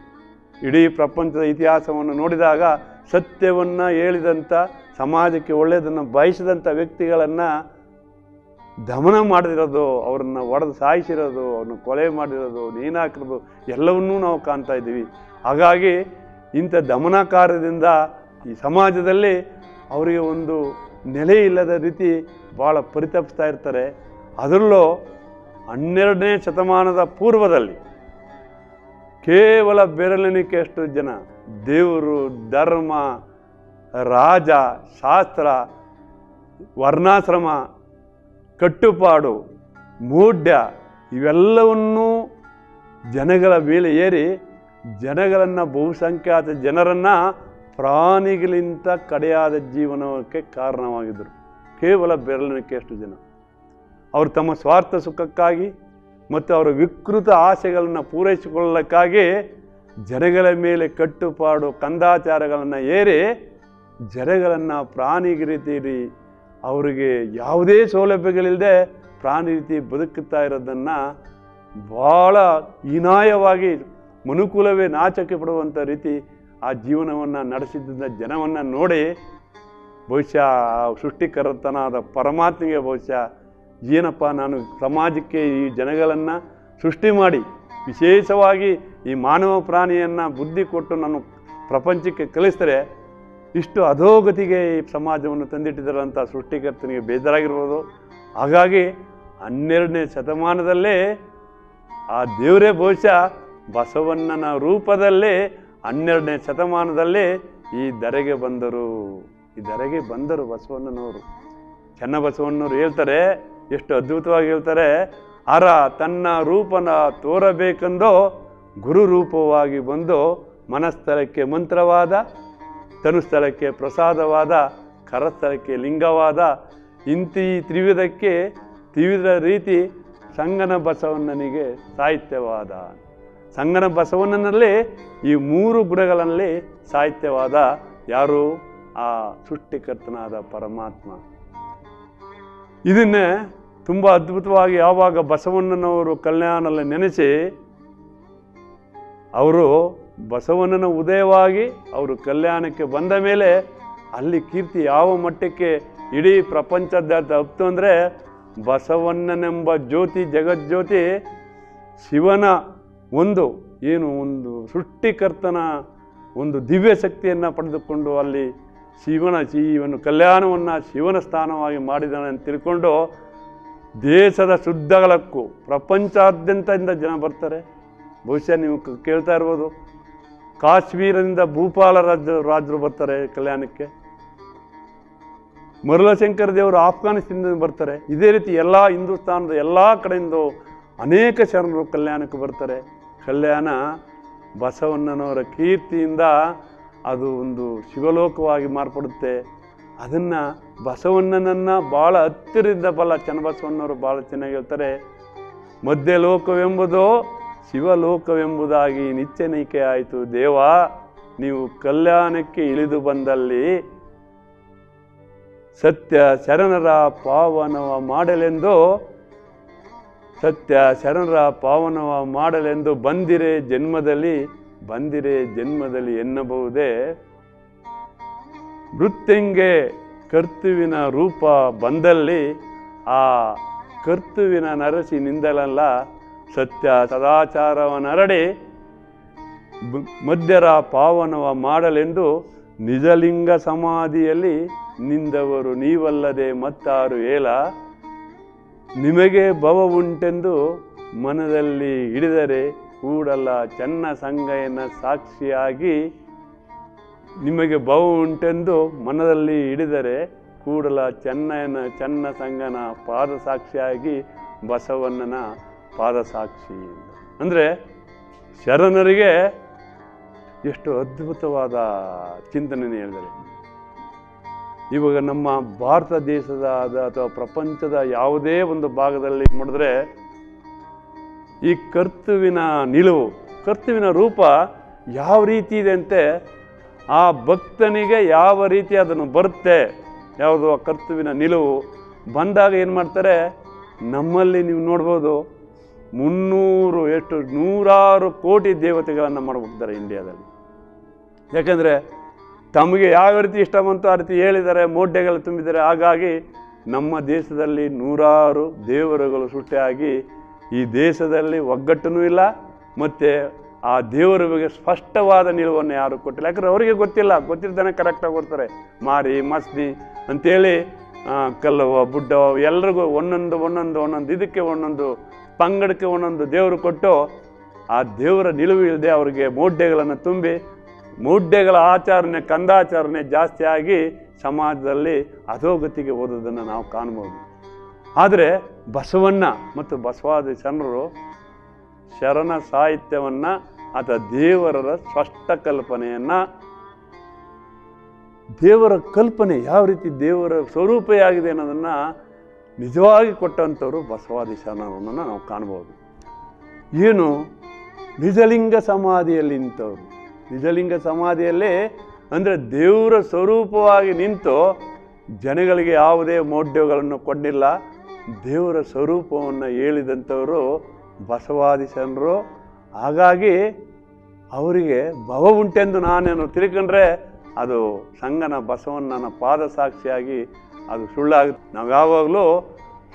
ಇಡೀ ಪ್ರಪಂಚದ ಇತಿಹಾಸವನ್ನು ನೋಡಿದಾಗ ಸತ್ಯವನ್ನು ಹೇಳಿದಂಥ ಸಮಾಜಕ್ಕೆ ಒಳ್ಳೆಯದನ್ನು ಬಯಸಿದಂಥ ವ್ಯಕ್ತಿಗಳನ್ನು ದಮನ ಮಾಡದಿರೋದು ಅವ್ರನ್ನ ಒಡೆದು ಸಾಯಿಸಿರೋದು, ಅವ್ರನ್ನ ಕೊಲೆ ಮಾಡಿರೋದು ನೇಣಾಕಿರೋದು ಎಲ್ಲವನ್ನೂ ನಾವು ಕಾಣ್ತಾ ಇದ್ದೀವಿ. ಹಾಗಾಗಿ ಇಂಥ ದಮನ ಕಾರ್ಯದಿಂದ ಈ ಸಮಾಜದಲ್ಲಿ ಅವರಿಗೆ ಒಂದು ನೆಲೆ ಇಲ್ಲದ ರೀತಿ ಭಾಳ ಪರಿತಪಿಸ್ತಾ ಇರ್ತಾರೆ. ಅದರಲ್ಲೂ ಹನ್ನೆರಡನೇ ಶತಮಾನದ ಪೂರ್ವದಲ್ಲಿ ಕೇವಲ ಬೆರಳೆಣಿಕೆಯಷ್ಟು ಜನ ದೇವರು, ಧರ್ಮ ರಾಜ, ಶಾಸ್ತ್ರ, ವರ್ಣಾಶ್ರಮ, ಕಟ್ಟುಪಾಡು, ಮೂಢ್ಯ ಇವೆಲ್ಲವನ್ನೂ ಜನಗಳ ಮೇಲೆ ಏರಿ ಜನಗಳನ್ನು ಬಹುಸಂಖ್ಯಾತ ಜನರನ್ನು ಪ್ರಾಣಿಗಳಿಂತ ಕಡೆಯಾದ ಜೀವನಕ್ಕೆ ಕಾರಣವಾಗಿದ್ದರು ಕೇವಲ ಬೆರಳಿಕೆಯಷ್ಟು ಜನ. ಅವರು ತಮ್ಮ ಸ್ವಾರ್ಥ ಸುಖಕ್ಕಾಗಿ ಮತ್ತು ಅವರ ವಿಕೃತ ಆಸೆಗಳನ್ನು ಪೂರೈಸಿಕೊಳ್ಳಕ್ಕಾಗಿ ಜನಗಳ ಮೇಲೆ ಕಟ್ಟುಪಾಡು, ಕಂದಾಚಾರಗಳನ್ನು ಏರಿ ಜನಗಳನ್ನು ಪ್ರಾಣಿಗೆ ರೀತಿಯಲ್ಲಿ ಅವರಿಗೆ ಯಾವುದೇ ಸೌಲಭ್ಯಗಳಿಲ್ಲದೆ ಪ್ರಾಣಿ ರೀತಿ ಬದುಕುತ್ತಾ ಇರೋದನ್ನು ಭಾಳ ಹೀನಾಯವಾಗಿ, ಮನುಕುಲವೇ ನಾಚಕ್ಕೆ ಪಡುವಂಥ ರೀತಿ ಆ ಜೀವನವನ್ನು ನಡೆಸಿದ್ದ ಜನವನ್ನು ನೋಡಿ ಬಹುಶಃ ಸೃಷ್ಟಿಕರ್ತನಾದ ಪರಮಾತ್ಮೆಗೆ ಬಹುಶಃ ಏನಪ್ಪ ನಾನು ಸಮಾಜಕ್ಕೆ ಈ ಜನಗಳನ್ನು ಸೃಷ್ಟಿ ಮಾಡಿ, ವಿಶೇಷವಾಗಿ ಈ ಮಾನವ ಪ್ರಾಣಿಯನ್ನು ಬುದ್ಧಿ ಕೊಟ್ಟು ನಾನು ಪ್ರಪಂಚಕ್ಕೆ ಕಲಿಸಿದರೆ ಇಷ್ಟು ಅಧೋಗತಿಗೆ ಈ ಸಮಾಜವನ್ನು ತಂದಿಟ್ಟಿದ್ದಾರಂಥ ಸೃಷ್ಟಿಕರ್ತನಿಗೆ ಬೇಜಾರಾಗಿರ್ಬೋದು. ಹಾಗಾಗಿ ಹನ್ನೆರಡನೇ ಶತಮಾನದಲ್ಲೇ ಆ ದೇವರೇ ಬಹುಶಃ ಬಸವಣ್ಣನ ರೂಪದಲ್ಲಿ ಹನ್ನೆರಡನೇ ಶತಮಾನದಲ್ಲಿ ಈ ದರೆಗೆ ಬಂದರು. ಈ ದರೆಗೆ ಬಂದರು ಬಸವಣ್ಣನವರು. ಚನ್ನಬಸವಣ್ಣವರು ಹೇಳ್ತಾರೆ, ಎಷ್ಟು ಅದ್ಭುತವಾಗಿ ಹೇಳ್ತಾರೆ, ಅರ ತನ್ನ ರೂಪನ ತೋರಬೇಕೆಂದೋ ಗುರು ರೂಪವಾಗಿ ಬಂದು ಮನಸ್ಥಳಕ್ಕೆ ಮಂತ್ರವಾದ ತನುಸ್ಥಳಕ್ಕೆ ಪ್ರಸಾದವಾದ, ಕರಸ್ಥಳಕ್ಕೆ ಲಿಂಗವಾದ, ಇಂತಿ ತ್ರಿವಿಧಕ್ಕೆ ತ್ರಿವಿಧ ರೀತಿ ಸಂಗನ ಬಸವಣ್ಣನಿಗೆ ಸಾಹಿತ್ಯವಾದ. ಸಂಗನ ಬಸವಣ್ಣನಲ್ಲಿ ಈ ಮೂರು ಗುಣಗಳಲ್ಲಿ ಸಾಹಿತ್ಯವಾದ ಯಾರು? ಆ ಸೃಷ್ಟಿಕರ್ತನಾದ ಪರಮಾತ್ಮ. ಇದನ್ನೇ ತುಂಬ ಅದ್ಭುತವಾಗಿ ಯಾವಾಗ ಬಸವಣ್ಣನವರು ಕಲ್ಯಾಣಲ್ಲಿ ನೆನೆಸಿ, ಅವರು ಬಸವಣ್ಣನ ಉದಯವಾಗಿ ಅವರು ಕಲ್ಯಾಣಕ್ಕೆ ಬಂದ ಮೇಲೆ ಅಲ್ಲಿ ಕೀರ್ತಿ ಯಾವ ಮಟ್ಟಕ್ಕೆ ಇಡೀ ಪ್ರಪಂಚದಾದ್ಯಂತ ಹಬ್ತು ಅಂದರೆ ಬಸವಣ್ಣನೆಂಬ ಜ್ಯೋತಿ ಜಗಜ್ಯೋತಿ ಶಿವನ ಒಂದು ಏನು ಒಂದು ಸೃಷ್ಟಿಕರ್ತನ ಒಂದು ದಿವ್ಯ ಶಕ್ತಿಯನ್ನು ಪಡೆದುಕೊಂಡು ಅಲ್ಲಿ ಶಿವನ ಶಿವನು ಕಲ್ಯಾಣವನ್ನು ಶಿವನ ಸ್ಥಾನವಾಗಿ ಮಾಡಿದಾನೆ ಅಂತ ತಿಳ್ಕೊಂಡು ದೇಶದ ಶುದ್ಧಗಳಕ್ಕೂ ಪ್ರಪಂಚಾದ್ಯಂತದಿಂದ ಜನ ಬರ್ತಾರೆ. ಬಹುಶಃ ನೀವು ಕೇಳ್ತಾ ಇರ್ಬೋದು. ಕಾಶ್ಮೀರದಿಂದ ಭೂಪಾಲ ರಾಜ ರಾಜರು ಬರ್ತಾರೆ ಕಲ್ಯಾಣಕ್ಕೆ. ಮರುಳಶಂಕರ ದೇವರು ಆಫ್ಘಾನಿಸ್ತಾನದಿಂದ ಬರ್ತಾರೆ. ಇದೇ ರೀತಿ ಎಲ್ಲ ಹಿಂದೂಸ್ತಾನದ ಎಲ್ಲ ಕಡೆಯಿಂದ ಅನೇಕ ಶರಣರು ಕಲ್ಯಾಣಕ್ಕೆ ಬರ್ತಾರೆ. ಕಲ್ಯಾಣ ಬಸವಣ್ಣನವರ ಕೀರ್ತಿಯಿಂದ ಅದು ಒಂದು ಶಿವಲೋಕವಾಗಿ ಮಾರ್ಪಡುತ್ತೆ. ಅದನ್ನು ಬಸವಣ್ಣನನ್ನು ಭಾಳ ಹತ್ತಿರದಿಂದ ಬಲ್ಲ ಚನ್ನಬಸವಣ್ಣವರು ಭಾಳ ಚೆನ್ನಾಗಿ ಹೇಳ್ತಾರೆ. ಮಧ್ಯ ಲೋಕವೆಂಬುದು ಶಿವಲೋಕವೆಂಬುದಾಗಿ ನಿಚ್ಚೆನೈಕೆ ಆಯಿತು. ದೇವ, ನೀವು ಕಲ್ಯಾಣಕ್ಕೆ ಇಳಿದು ಬಂದಲ್ಲಿ ಸತ್ಯ ಶರಣರ ಪಾವನವ ಮಾಡಲೆಂದು, ಸತ್ಯ ಶರಣರ ಪಾವನವ ಮಾಡಲೆಂದು ಬಂದಿರೆ ಜನ್ಮದಲ್ಲಿ ಬಂದಿರೆ ಜನ್ಮದಲ್ಲಿ ಎನ್ನಬಹುದೇ? ಮೃತ್ಯಂಗೆ ಕರ್ತುವಿನ ರೂಪ ಬಂದಲ್ಲಿ, ಆ ಕರ್ತುವಿನ ನರಸಿ ನಿಂದಲಲ್ಲ ಸತ್ಯ ಸದಾಚಾರವನ್ನರಡಿ ಮಧ್ಯರ ಪಾವನವ ಮಾಡಲೆಂದು ನಿಜಲಿಂಗ ಸಮಾಧಿಯಲ್ಲಿ ನಿಂದವರು ನೀವಲ್ಲದೆ ಮತ್ತಾರು ಏಲ. ನಿಮಗೆ ಭವ ಉಂಟೆಂದು ಮನದಲ್ಲಿ ಹಿಡಿದರೆ ಕೂಡಲ ಚನ್ನ ಸಂಗಯನ ಸಾಕ್ಷಿಯಾಗಿ ನಿಮಗೆ ಭವ ಉಂಟೆಂದು ಮನದಲ್ಲಿ ಹಿಡಿದರೆ ಕೂಡಲ ಚೆನ್ನಯನ ಚನ್ನ ಸಂಗನ ಪಾದ ಸಾಕ್ಷಿಯಾಗಿ ಬಸವಣ್ಣನ ಪಾದ ಸಾಕ್ಷಿ ಅಂದರೆ ಶರಣರಿಗೆ ಎಷ್ಟು ಅದ್ಭುತವಾದ ಚಿಂತನೆ ಹೇಳಿದರೆ ಇವಾಗ ನಮ್ಮ ಭಾರತ ದೇಶದ ಅಥವಾ ಪ್ರಪಂಚದ ಯಾವುದೇ ಒಂದು ಭಾಗದಲ್ಲಿ ನೋಡಿದ್ರೆ ಈ ಕರ್ತುವಿನ ನಿಲುವು ಕರ್ತುವಿನ ರೂಪ ಯಾವ ರೀತಿ ಇದೆ ಅಂತೆ, ಆ ಭಕ್ತನಿಗೆ ಯಾವ ರೀತಿ ಅದನ್ನು ಬರುತ್ತೆ, ಯಾವುದು ಆ ಕರ್ತುವಿನ ನಿಲುವು ಬಂದಾಗ ಏನು ಮಾಡ್ತಾರೆ, ನಮ್ಮಲ್ಲಿ ನೀವು ನೋಡ್ಬೋದು ಮುನ್ನೂರು ಎಷ್ಟು ನೂರಾರು ಕೋಟಿ ದೇವತೆಗಳನ್ನು ಮಾಡ್ಬಿಡ್ತಾರೆ ಇಂಡಿಯಾದಲ್ಲಿ. ಯಾಕಂದರೆ ತಮಗೆ ಯಾವ ರೀತಿ ಇಷ್ಟ ಬಂತು ಆ ರೀತಿ ಹೇಳಿದ್ದಾರೆ ಮೋಡ್ಯಗಳು ತುಂಬಿದ್ದಾರೆ. ಹಾಗಾಗಿ ನಮ್ಮ ದೇಶದಲ್ಲಿ ನೂರಾರು ದೇವರುಗಳು ಸೃಷ್ಟಿಯಾಗಿ ಈ ದೇಶದಲ್ಲಿ ಒಗ್ಗಟ್ಟೂ ಇಲ್ಲ, ಮತ್ತು ಆ ದೇವರ ಬಗ್ಗೆ ಸ್ಪಷ್ಟವಾದ ನಿಲುವನ್ನು ಯಾರು ಕೊಟ್ಟಿಲ್ಲ. ಯಾಕಂದ್ರೆ ಅವರಿಗೆ ಗೊತ್ತಿಲ್ಲ ಗೊತ್ತಿರ್ತಾನೆ ಕರೆಕ್ಟಾಗಿ ಕೊಡ್ತಾರೆ. ಮಾರಿ ಮಸ್ತಿ ಅಂತೇಳಿ ಕಲ್ಲವ ಬುಡ್ಡವ ಎಲ್ರಿಗೂ ಒಂದೊಂದು ಒಂದೊಂದು ಒಂದೊಂದು ಇದಕ್ಕೆ ಒಂದೊಂದು ಪಂಗಡಕ್ಕೆ ಒಂದೊಂದು ದೇವರು ಕೊಟ್ಟು ಆ ದೇವರ ನಿಲುವು ಇಲ್ಲದೆ ಅವರಿಗೆ ಮೂಡ್ಡೆಗಳನ್ನು ತುಂಬಿ ಮೂಡ್ಡೆಗಳ ಆಚರಣೆ, ಕಂದಾಚರಣೆ ಜಾಸ್ತಿಯಾಗಿ ಸಮಾಜದಲ್ಲಿ ಅಧೋಗತಿಗೆ ಹೋದದನ್ನು ನಾವು ಕಾಣ್ಬೋದು ಆದರೆ ಬಸವಣ್ಣ ಮತ್ತು ಬಸವಾದಿ ಶರಣರು ಶರಣ ಸಾಹಿತ್ಯವನ್ನು ಅಥವಾ ದೇವರ ಸ್ಪಷ್ಟ ಕಲ್ಪನೆಯನ್ನು ದೇವರ ಕಲ್ಪನೆ ಯಾವ ರೀತಿ ದೇವರ ಸ್ವರೂಪಯಾಗಿದೆ ಅನ್ನೋದನ್ನು ನಿಜವಾಗಿ ಕೊಟ್ಟಂಥವರು ಬಸವಾದಿ ಶರಣರನ್ನು ನಾವು ಕಾಣ್ಬೋದು. ಏನು? ನಿಜಲಿಂಗ ಸಮಾಧಿಯಲ್ಲಿ ನಿಂತವರು. ನಿಜಲಿಂಗ ಸಮಾಧಿಯಲ್ಲೇ ಅಂದರೆ ದೇವರ ಸ್ವರೂಪವಾಗಿ ನಿಂತು ಜನಗಳಿಗೆ ಯಾವುದೇ ಮೌಢ್ಯಗಳನ್ನು ಕೊಡಲಿಲ್ಲ. ದೇವರ ಸ್ವರೂಪವನ್ನು ಹೇಳಿದಂಥವರು ಬಸವಾದಿ ಶರಣರು. ಹಾಗಾಗಿ ಅವರಿಗೆ ಭವ ಉಂಟೆಂದು ನಾನೇನು ತಿಳ್ಕೊಂಡ್ರೆ ಅದು ಸಂಗನ ಪಾದ ಸಾಕ್ಷಿಯಾಗಿ ಅದು ಸುಳ್ಳಾಗುತ್ತೆ ನಾವು ಯಾವಾಗಲೂ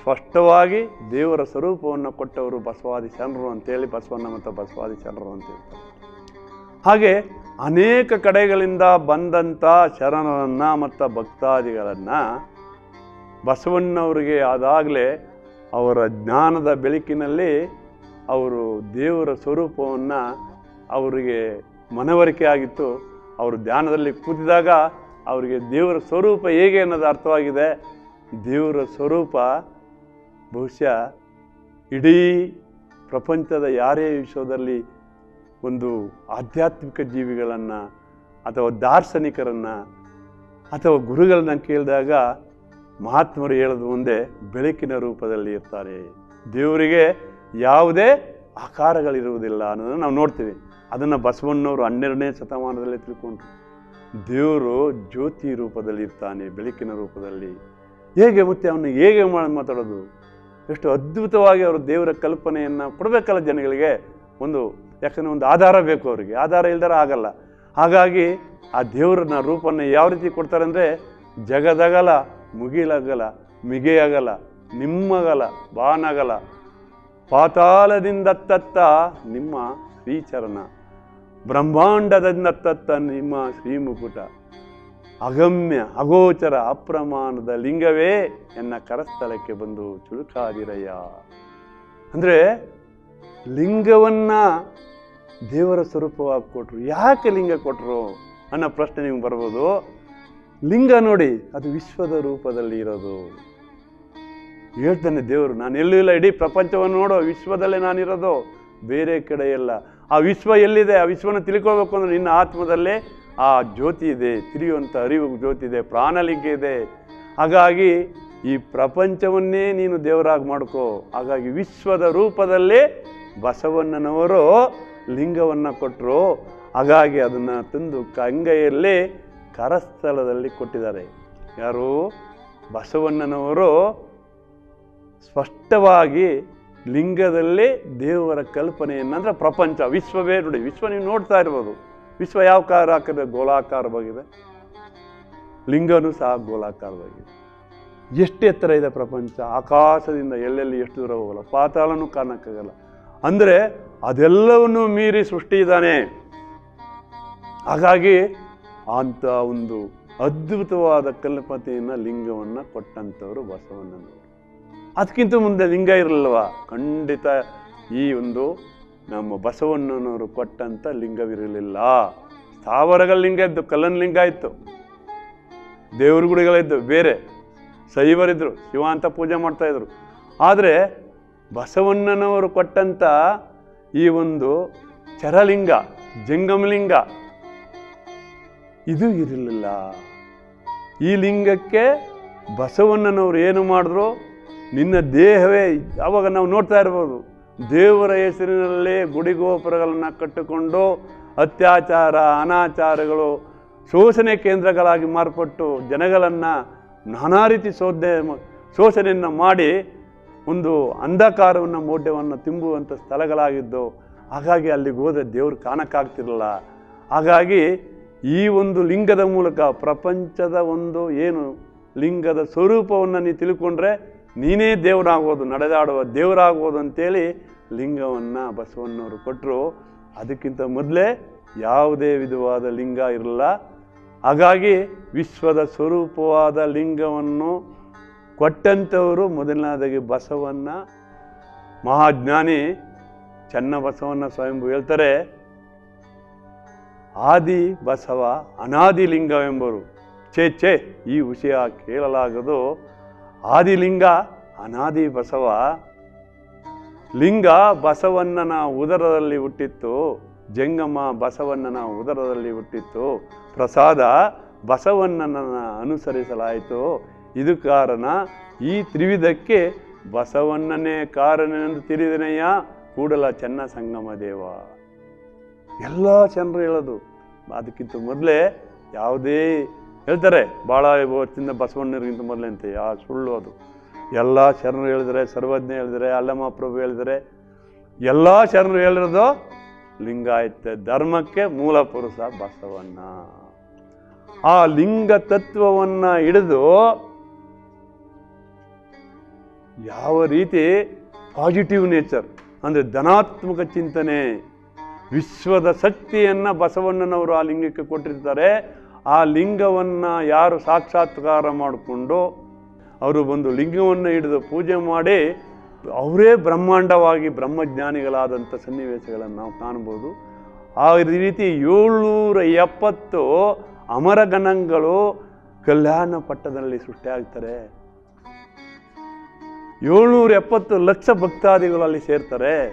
ಸ್ಪಷ್ಟವಾಗಿ ದೇವರ ಸ್ವರೂಪವನ್ನು ಕೊಟ್ಟವರು ಬಸವಾದಿ ಶರಣರು ಅಂತೇಳಿ ಬಸವಣ್ಣ ಮತ್ತು ಬಸವಾದಿ ಶರಣರು ಅಂತ ಹೇಳ್ತಾರೆ. ಹಾಗೆ ಅನೇಕ ಕಡೆಗಳಿಂದ ಬಂದಂಥ ಶರಣರನ್ನು ಮತ್ತು ಭಕ್ತಾದಿಗಳನ್ನು ಬಸವಣ್ಣವರಿಗೆ ಆದಾಗಲೇ ಅವರ ಜ್ಞಾನದ ಬೆಳಕಿನಲ್ಲಿ ಅವರು ದೇವರ ಸ್ವರೂಪವನ್ನು ಅವರಿಗೆ ಮನವರಿಕೆ ಆಗಿತ್ತು ಅವರು ಧ್ಯಾನದಲ್ಲಿ ಕೂತಿದಾಗ ಅವರಿಗೆ ದೇವರ ಸ್ವರೂಪ ಹೇಗೆ ಅನ್ನೋದು ಅರ್ಥವಾಗಿದೆ. ದೇವರ ಸ್ವರೂಪ ಬಹುಶಃ ಇಡೀ ಪ್ರಪಂಚದ ಯಾರೇ ವಿಶ್ವದಲ್ಲಿ ಒಂದು ಆಧ್ಯಾತ್ಮಿಕ ಜೀವಿಗಳನ್ನು ಅಥವಾ ದಾರ್ಶನಿಕರನ್ನು ಅಥವಾ ಗುರುಗಳನ್ನ ಕೇಳಿದಾಗ ಮಹಾತ್ಮರು ಹೇಳೋದು ಮುಂದೆ ಬೆಳಕಿನ ರೂಪದಲ್ಲಿ ಇರ್ತಾರೆ. ದೇವರಿಗೆ ಯಾವುದೇ ಆಕಾರಗಳಿರುವುದಿಲ್ಲ ಅನ್ನೋದನ್ನು ನಾವು ನೋಡ್ತೀವಿ. ಅದನ್ನು ಬಸವಣ್ಣವರು ಹನ್ನೆರಡನೇ ಶತಮಾನದಲ್ಲೇ ತಿಳ್ಕೊಂಡ್ರು. ದೇವರು ಜ್ಯೋತಿ ರೂಪದಲ್ಲಿ ಇರ್ತಾನೆ ಬೆಳಕಿನ ರೂಪದಲ್ಲಿ. ಹೇಗೆ ಮತ್ತೆ ಅವನು ಹೇಗೆ ಮಾತಾಡೋದು? ಎಷ್ಟು ಅದ್ಭುತವಾಗಿ ಅವರು ದೇವರ ಕಲ್ಪನೆಯನ್ನು ಕೊಡಬೇಕಲ್ಲ ಜನಗಳಿಗೆ. ಒಂದು, ಯಾಕಂದರೆ ಒಂದು ಆಧಾರ ಬೇಕು ಅವರಿಗೆ. ಆಧಾರ ಇಲ್ದಾರ ಆಗಲ್ಲ. ಹಾಗಾಗಿ ಆ ದೇವರನ್ನ, ರೂಪನ್ನು ಯಾವ ರೀತಿ ಕೊಡ್ತಾರೆ ಅಂದರೆ ಜಗದಗಲ ಮುಗಿಲಗಲ ಮಿಗೆಯಗಲ ನಿಮ್ಮಗಲ ಬಾನಗಲ ಪಾತಾಳದಿಂದತ್ತತ್ತ ನಿಮ್ಮ ಶ್ರೀಚರಣ. ಬ್ರಹ್ಮಾಂಡದಿಂದತ್ತತ್ತ ನಿಮ್ಮ ಶ್ರೀಮುಕುಟ, ಅಗಮ್ಯ ಅಗೋಚರ ಅಪ್ರಮಾಣದ ಲಿಂಗವೇ ಎನ್ನ ಕರಸ್ಥಳಕ್ಕೆ ಬಂದು ಚುಳುಕಾದಿರಯ್ಯ. ಅಂದರೆ ಲಿಂಗವನ್ನ ದೇವರ ಸ್ವರೂಪವಾಗಿ ಕೊಟ್ಟರು ಯಾಕೆ ಲಿಂಗ ಕೊಟ್ಟರು ಅನ್ನೋ ಪ್ರಶ್ನೆ ನಿಮ್ಗೆ ಬರ್ಬೋದು. ಲಿಂಗ ನೋಡಿ, ಅದು ವಿಶ್ವದ ರೂಪದಲ್ಲಿ ಇರೋದು. ಹೇಳ್ತಾನೆ ದೇವರು ನಾನು ಎಲ್ಲೂ ಇಲ್ಲ, ಇಡೀ ಪ್ರಪಂಚವನ್ನು ನೋಡೋ, ವಿಶ್ವದಲ್ಲೇ ನಾನಿರೋದು. ಬೇರೆ ಕಡೆ ಎಲ್ಲ. ಆ ವಿಶ್ವ ಎಲ್ಲಿದೆ? ಆ ವಿಶ್ವನ ತಿಳ್ಕೊಳ್ಬೇಕು ಅಂದ್ರೆ ನಿನ್ನ ಆತ್ಮದಲ್ಲೇ ಆ ಜ್ಯೋತಿ ಇದೆ. ತಿಳಿಯುವಂಥ ಅರಿವು ಜ್ಯೋತಿ ಇದೆ. ಪ್ರಾಣಲಿಂಗ ಇದೆ. ಹಾಗಾಗಿ ಈ ಪ್ರಪಂಚವನ್ನೇ ನೀನು ದೇವರಾಗಿ ಮಾಡ್ಕೋ. ಹಾಗಾಗಿ ವಿಶ್ವದ ರೂಪದಲ್ಲೇ ಬಸವಣ್ಣನವರು ಲಿಂಗವನ್ನು ಕೊಟ್ಟರು ಹಾಗಾಗಿ ಅದನ್ನು ತಂದು ಕಂಗೈಯಲ್ಲಿ ಕರಸ್ಥಳದಲ್ಲಿ ಕೊಟ್ಟಿದ್ದಾರೆ. ಯಾರು? ಬಸವಣ್ಣನವರು ಸ್ಪಷ್ಟವಾಗಿ ಲಿಂಗದಲ್ಲಿ ದೇವರ ಕಲ್ಪನೆ ಏನಂದ್ರೆ ಪ್ರಪಂಚ, ವಿಶ್ವವೇ ನೋಡಿ, ವಿಶ್ವ ನೀವು ನೋಡ್ತಾ ಇರ್ಬೋದು. ವಿಶ್ವ ಯಾವ ಕಾರ ಹಾಕಿದ್ರೆ ಗೋಲಾಕಾರವಾಗಿದೆ ಲಿಂಗನೂ ಸಹ ಗೋಲಾಕಾರವಾಗಿದೆ ಎಷ್ಟು ಎತ್ತರ ಇದೆ ಪ್ರಪಂಚ, ಆಕಾಶದಿಂದ ಎಲ್ಲೆಲ್ಲಿ ಎಷ್ಟು ದೂರ ಹೋಗಲ್ಲ, ಪಾತಾಳನೂ ಕಾಣಕ್ಕಾಗಲ್ಲ. ಅಂದರೆ ಅದೆಲ್ಲವನ್ನು ಮೀರಿ ಸೃಷ್ಟಿ ಇದ್ದಾನೆ. ಹಾಗಾಗಿ ಅಂಥ ಒಂದು ಅದ್ಭುತವಾದ ಕಲ್ಪತೆಯನ್ನು ಲಿಂಗವನ್ನು ಕೊಟ್ಟಂಥವರು ಬಸವಣ್ಣನವರು. ಅದಕ್ಕಿಂತ ಮುಂದೆ ಲಿಂಗ ಇರಲಿಲ್ಲವ ಖಂಡಿತ ಈ ಒಂದು ನಮ್ಮ ಬಸವಣ್ಣನವರು ಕೊಟ್ಟಂಥ ಲಿಂಗವಿರಲಿಲ್ಲ. ಸ್ಥಾವರಗಳ ಲಿಂಗ ಇದ್ದು, ಕಲ್ಲನ್ ಲಿಂಗ ಇತ್ತು. ದೇವ್ರ ಗುಡಿಗಳಿದ್ದು ಬೇರೆ. ಸೈವರಿದ್ರು ಶಿವ ಅಂತ ಪೂಜೆ ಮಾಡ್ತಾ ಇದ್ರು. ಆದರೆ ಬಸವಣ್ಣನವರು ಕೊಟ್ಟಂಥ ಈ ಒಂದು ಚರಲಿಂಗ ಜಂಗಮಲಿಂಗ ಇದು ಇರಲಿಲ್ಲ. ಈ ಲಿಂಗಕ್ಕೆ ಬಸವಣ್ಣನವರು ಏನು ಮಾಡಿದ್ರು? ನಿನ್ನ ದೇಹವೇ ಅವಾಗ ನಾವು ನೋಡ್ತಾ ಇರ್ಬೋದು. ದೇವರ ಹೆಸರಿನಲ್ಲೇ ಗುಡಿಗೋಪುರಗಳನ್ನು ಕಟ್ಟಿಕೊಂಡು ಅತ್ಯಾಚಾರ, ಅನಾಚಾರಗಳು, ಶೋಷಣೆ ಕೇಂದ್ರಗಳಾಗಿ ಮಾರ್ಪಟ್ಟು ಜನಗಳನ್ನು ನಾನಾ ರೀತಿ ಶೋಧನೆ ಶೋಷಣೆಯನ್ನು ಮಾಡಿ ಒಂದು ಅಂಧಕಾರವನ್ನು ಮೌಢ್ಯವನ್ನು ತುಂಬುವಂಥ ಸ್ಥಳಗಳಾಗಿದ್ದು, ಹಾಗಾಗಿ ಅಲ್ಲಿಗೆ ಹೋದರೆ ದೇವ್ರು ಕಾಣಕ್ಕಾಗ್ತಿರಲಿಲ್ಲ. ಹಾಗಾಗಿ ಈ ಒಂದು ಲಿಂಗದ ಮೂಲಕ ಪ್ರಪಂಚದ ಒಂದು ಏನು ಲಿಂಗದ ಸ್ವರೂಪವನ್ನು ನೀ ತಿಳ್ಕೊಂಡ್ರೆ ನೀನೇ ದೇವರಾಗೋದು, ನಡೆದಾಡುವ ದೇವರಾಗೋದು ಅಂತೇಳಿ ಲಿಂಗವನ್ನು ಬಸವಣ್ಣವರು ಕೊಟ್ಟರು ಅದಕ್ಕಿಂತ ಮೊದಲೇ ಯಾವುದೇ ವಿಧವಾದ ಲಿಂಗ ಇರಲಿಲ್ಲ ಹಾಗಾಗಿ ವಿಶ್ವದ ಸ್ವರೂಪವಾದ ಲಿಂಗವನ್ನು ಕೊಟ್ಟಂಥವರು ಮೊದಲನೇದಾಗಿ ಬಸವನ್ನ ಮಹಾಜ್ಞಾನಿ ಚನ್ನ ಬಸವಣ್ಣ ಸ್ವಯಂಭು ಹೇಳ್ತಾರೆ, ಆದಿ ಬಸವ ಅನಾದಿ ಲಿಂಗವೆಂಬರು. ಛೇ ಛೇ, ಈ ವಿಷಯ ಕೇಳಲಾಗದು. ಆದಿಲಿಂಗ ಅನಾದಿ ಬಸವ. ಲಿಂಗ ಬಸವಣ್ಣನ ಉದರದಲ್ಲಿ ಹುಟ್ಟಿತ್ತು. ಜಂಗಮ ಬಸವಣ್ಣನ ಉದರದಲ್ಲಿ ಹುಟ್ಟಿತ್ತು. ಪ್ರಸಾದ ಬಸವಣ್ಣನನ್ನು ಅನುಸರಿಸಲಾಯಿತು. ಇದು ಕಾರಣ ಈ ತ್ರಿವಿಧಕ್ಕೆ ಬಸವಣ್ಣನೇ ಕಾರಣನೆಂದು ತಿಳಿದನೆಯ ಕೂಡಲ ಚೆನ್ನ ಸಂಗಮ ದೇವ. ಎಲ್ಲ ಜನರು ಹೇಳೋದು. ಅದಕ್ಕಿಂತ ಮೊದಲೇ ಯಾವುದೇ ಹೇಳ್ತಾರೆ ಭಾಳ ಇವತ್ತಿಂದ ಬಸವಣ್ಣರಿಗಿಂತ ಅಂತ ಆ ಸುಳ್ಳು ಅದು. ಎಲ್ಲ ಶರಣರು ಹೇಳಿದರೆ, ಸರ್ವಜ್ಞ ಹೇಳಿದರೆ, ಅಲ್ಲಮ್ಮ ಪ್ರಭು ಹೇಳಿದರೆ, ಎಲ್ಲ ಶರಣರು ಹೇಳಿರೋದು ಲಿಂಗಾಯತ ಧರ್ಮಕ್ಕೆ ಮೂಲ ಪುರುಷ ಬಸವಣ್ಣ. ಆ ಲಿಂಗ ತತ್ವವನ್ನು ಹಿಡಿದು ಯಾವ ರೀತಿ ಪಾಸಿಟಿವ್ ನೇಚರ್ ಅಂದರೆ ಧನಾತ್ಮಕ ಚಿಂತನೆ, ವಿಶ್ವದ ಶಕ್ತಿಯನ್ನು ಬಸವಣ್ಣನವರು ಆ ಲಿಂಗಕ್ಕೆ ಕೊಟ್ಟಿರ್ತಾರೆ ಆ ಲಿಂಗವನ್ನು ಯಾರು ಸಾಕ್ಷಾತ್ಕಾರ ಮಾಡಿಕೊಂಡು ಅವರು ಬಂದು ಲಿಂಗವನ್ನು ಹಿಡಿದು ಪೂಜೆ ಮಾಡಿ ಅವರೇ ಬ್ರಹ್ಮಾಂಡವಾಗಿ ಬ್ರಹ್ಮಜ್ಞಾನಿಗಳಾದಂಥ ಸನ್ನಿವೇಶಗಳನ್ನು ನಾವು ಕಾಣ್ಬೋದು. ಆ ರೀತಿ ಏಳ್ನೂರ ಎಪ್ಪತ್ತು ಅಮರಗಣಗಳು ಕಲ್ಯಾಣ ಪಟ್ಟದಲ್ಲಿ ಸೃಷ್ಟಿಯಾಗ್ತಾರೆ. ಏಳ್ನೂರ ಎಪ್ಪತ್ತು ಲಕ್ಷ ಭಕ್ತಾದಿಗಳಲ್ಲಿ ಸೇರ್ತಾರೆ.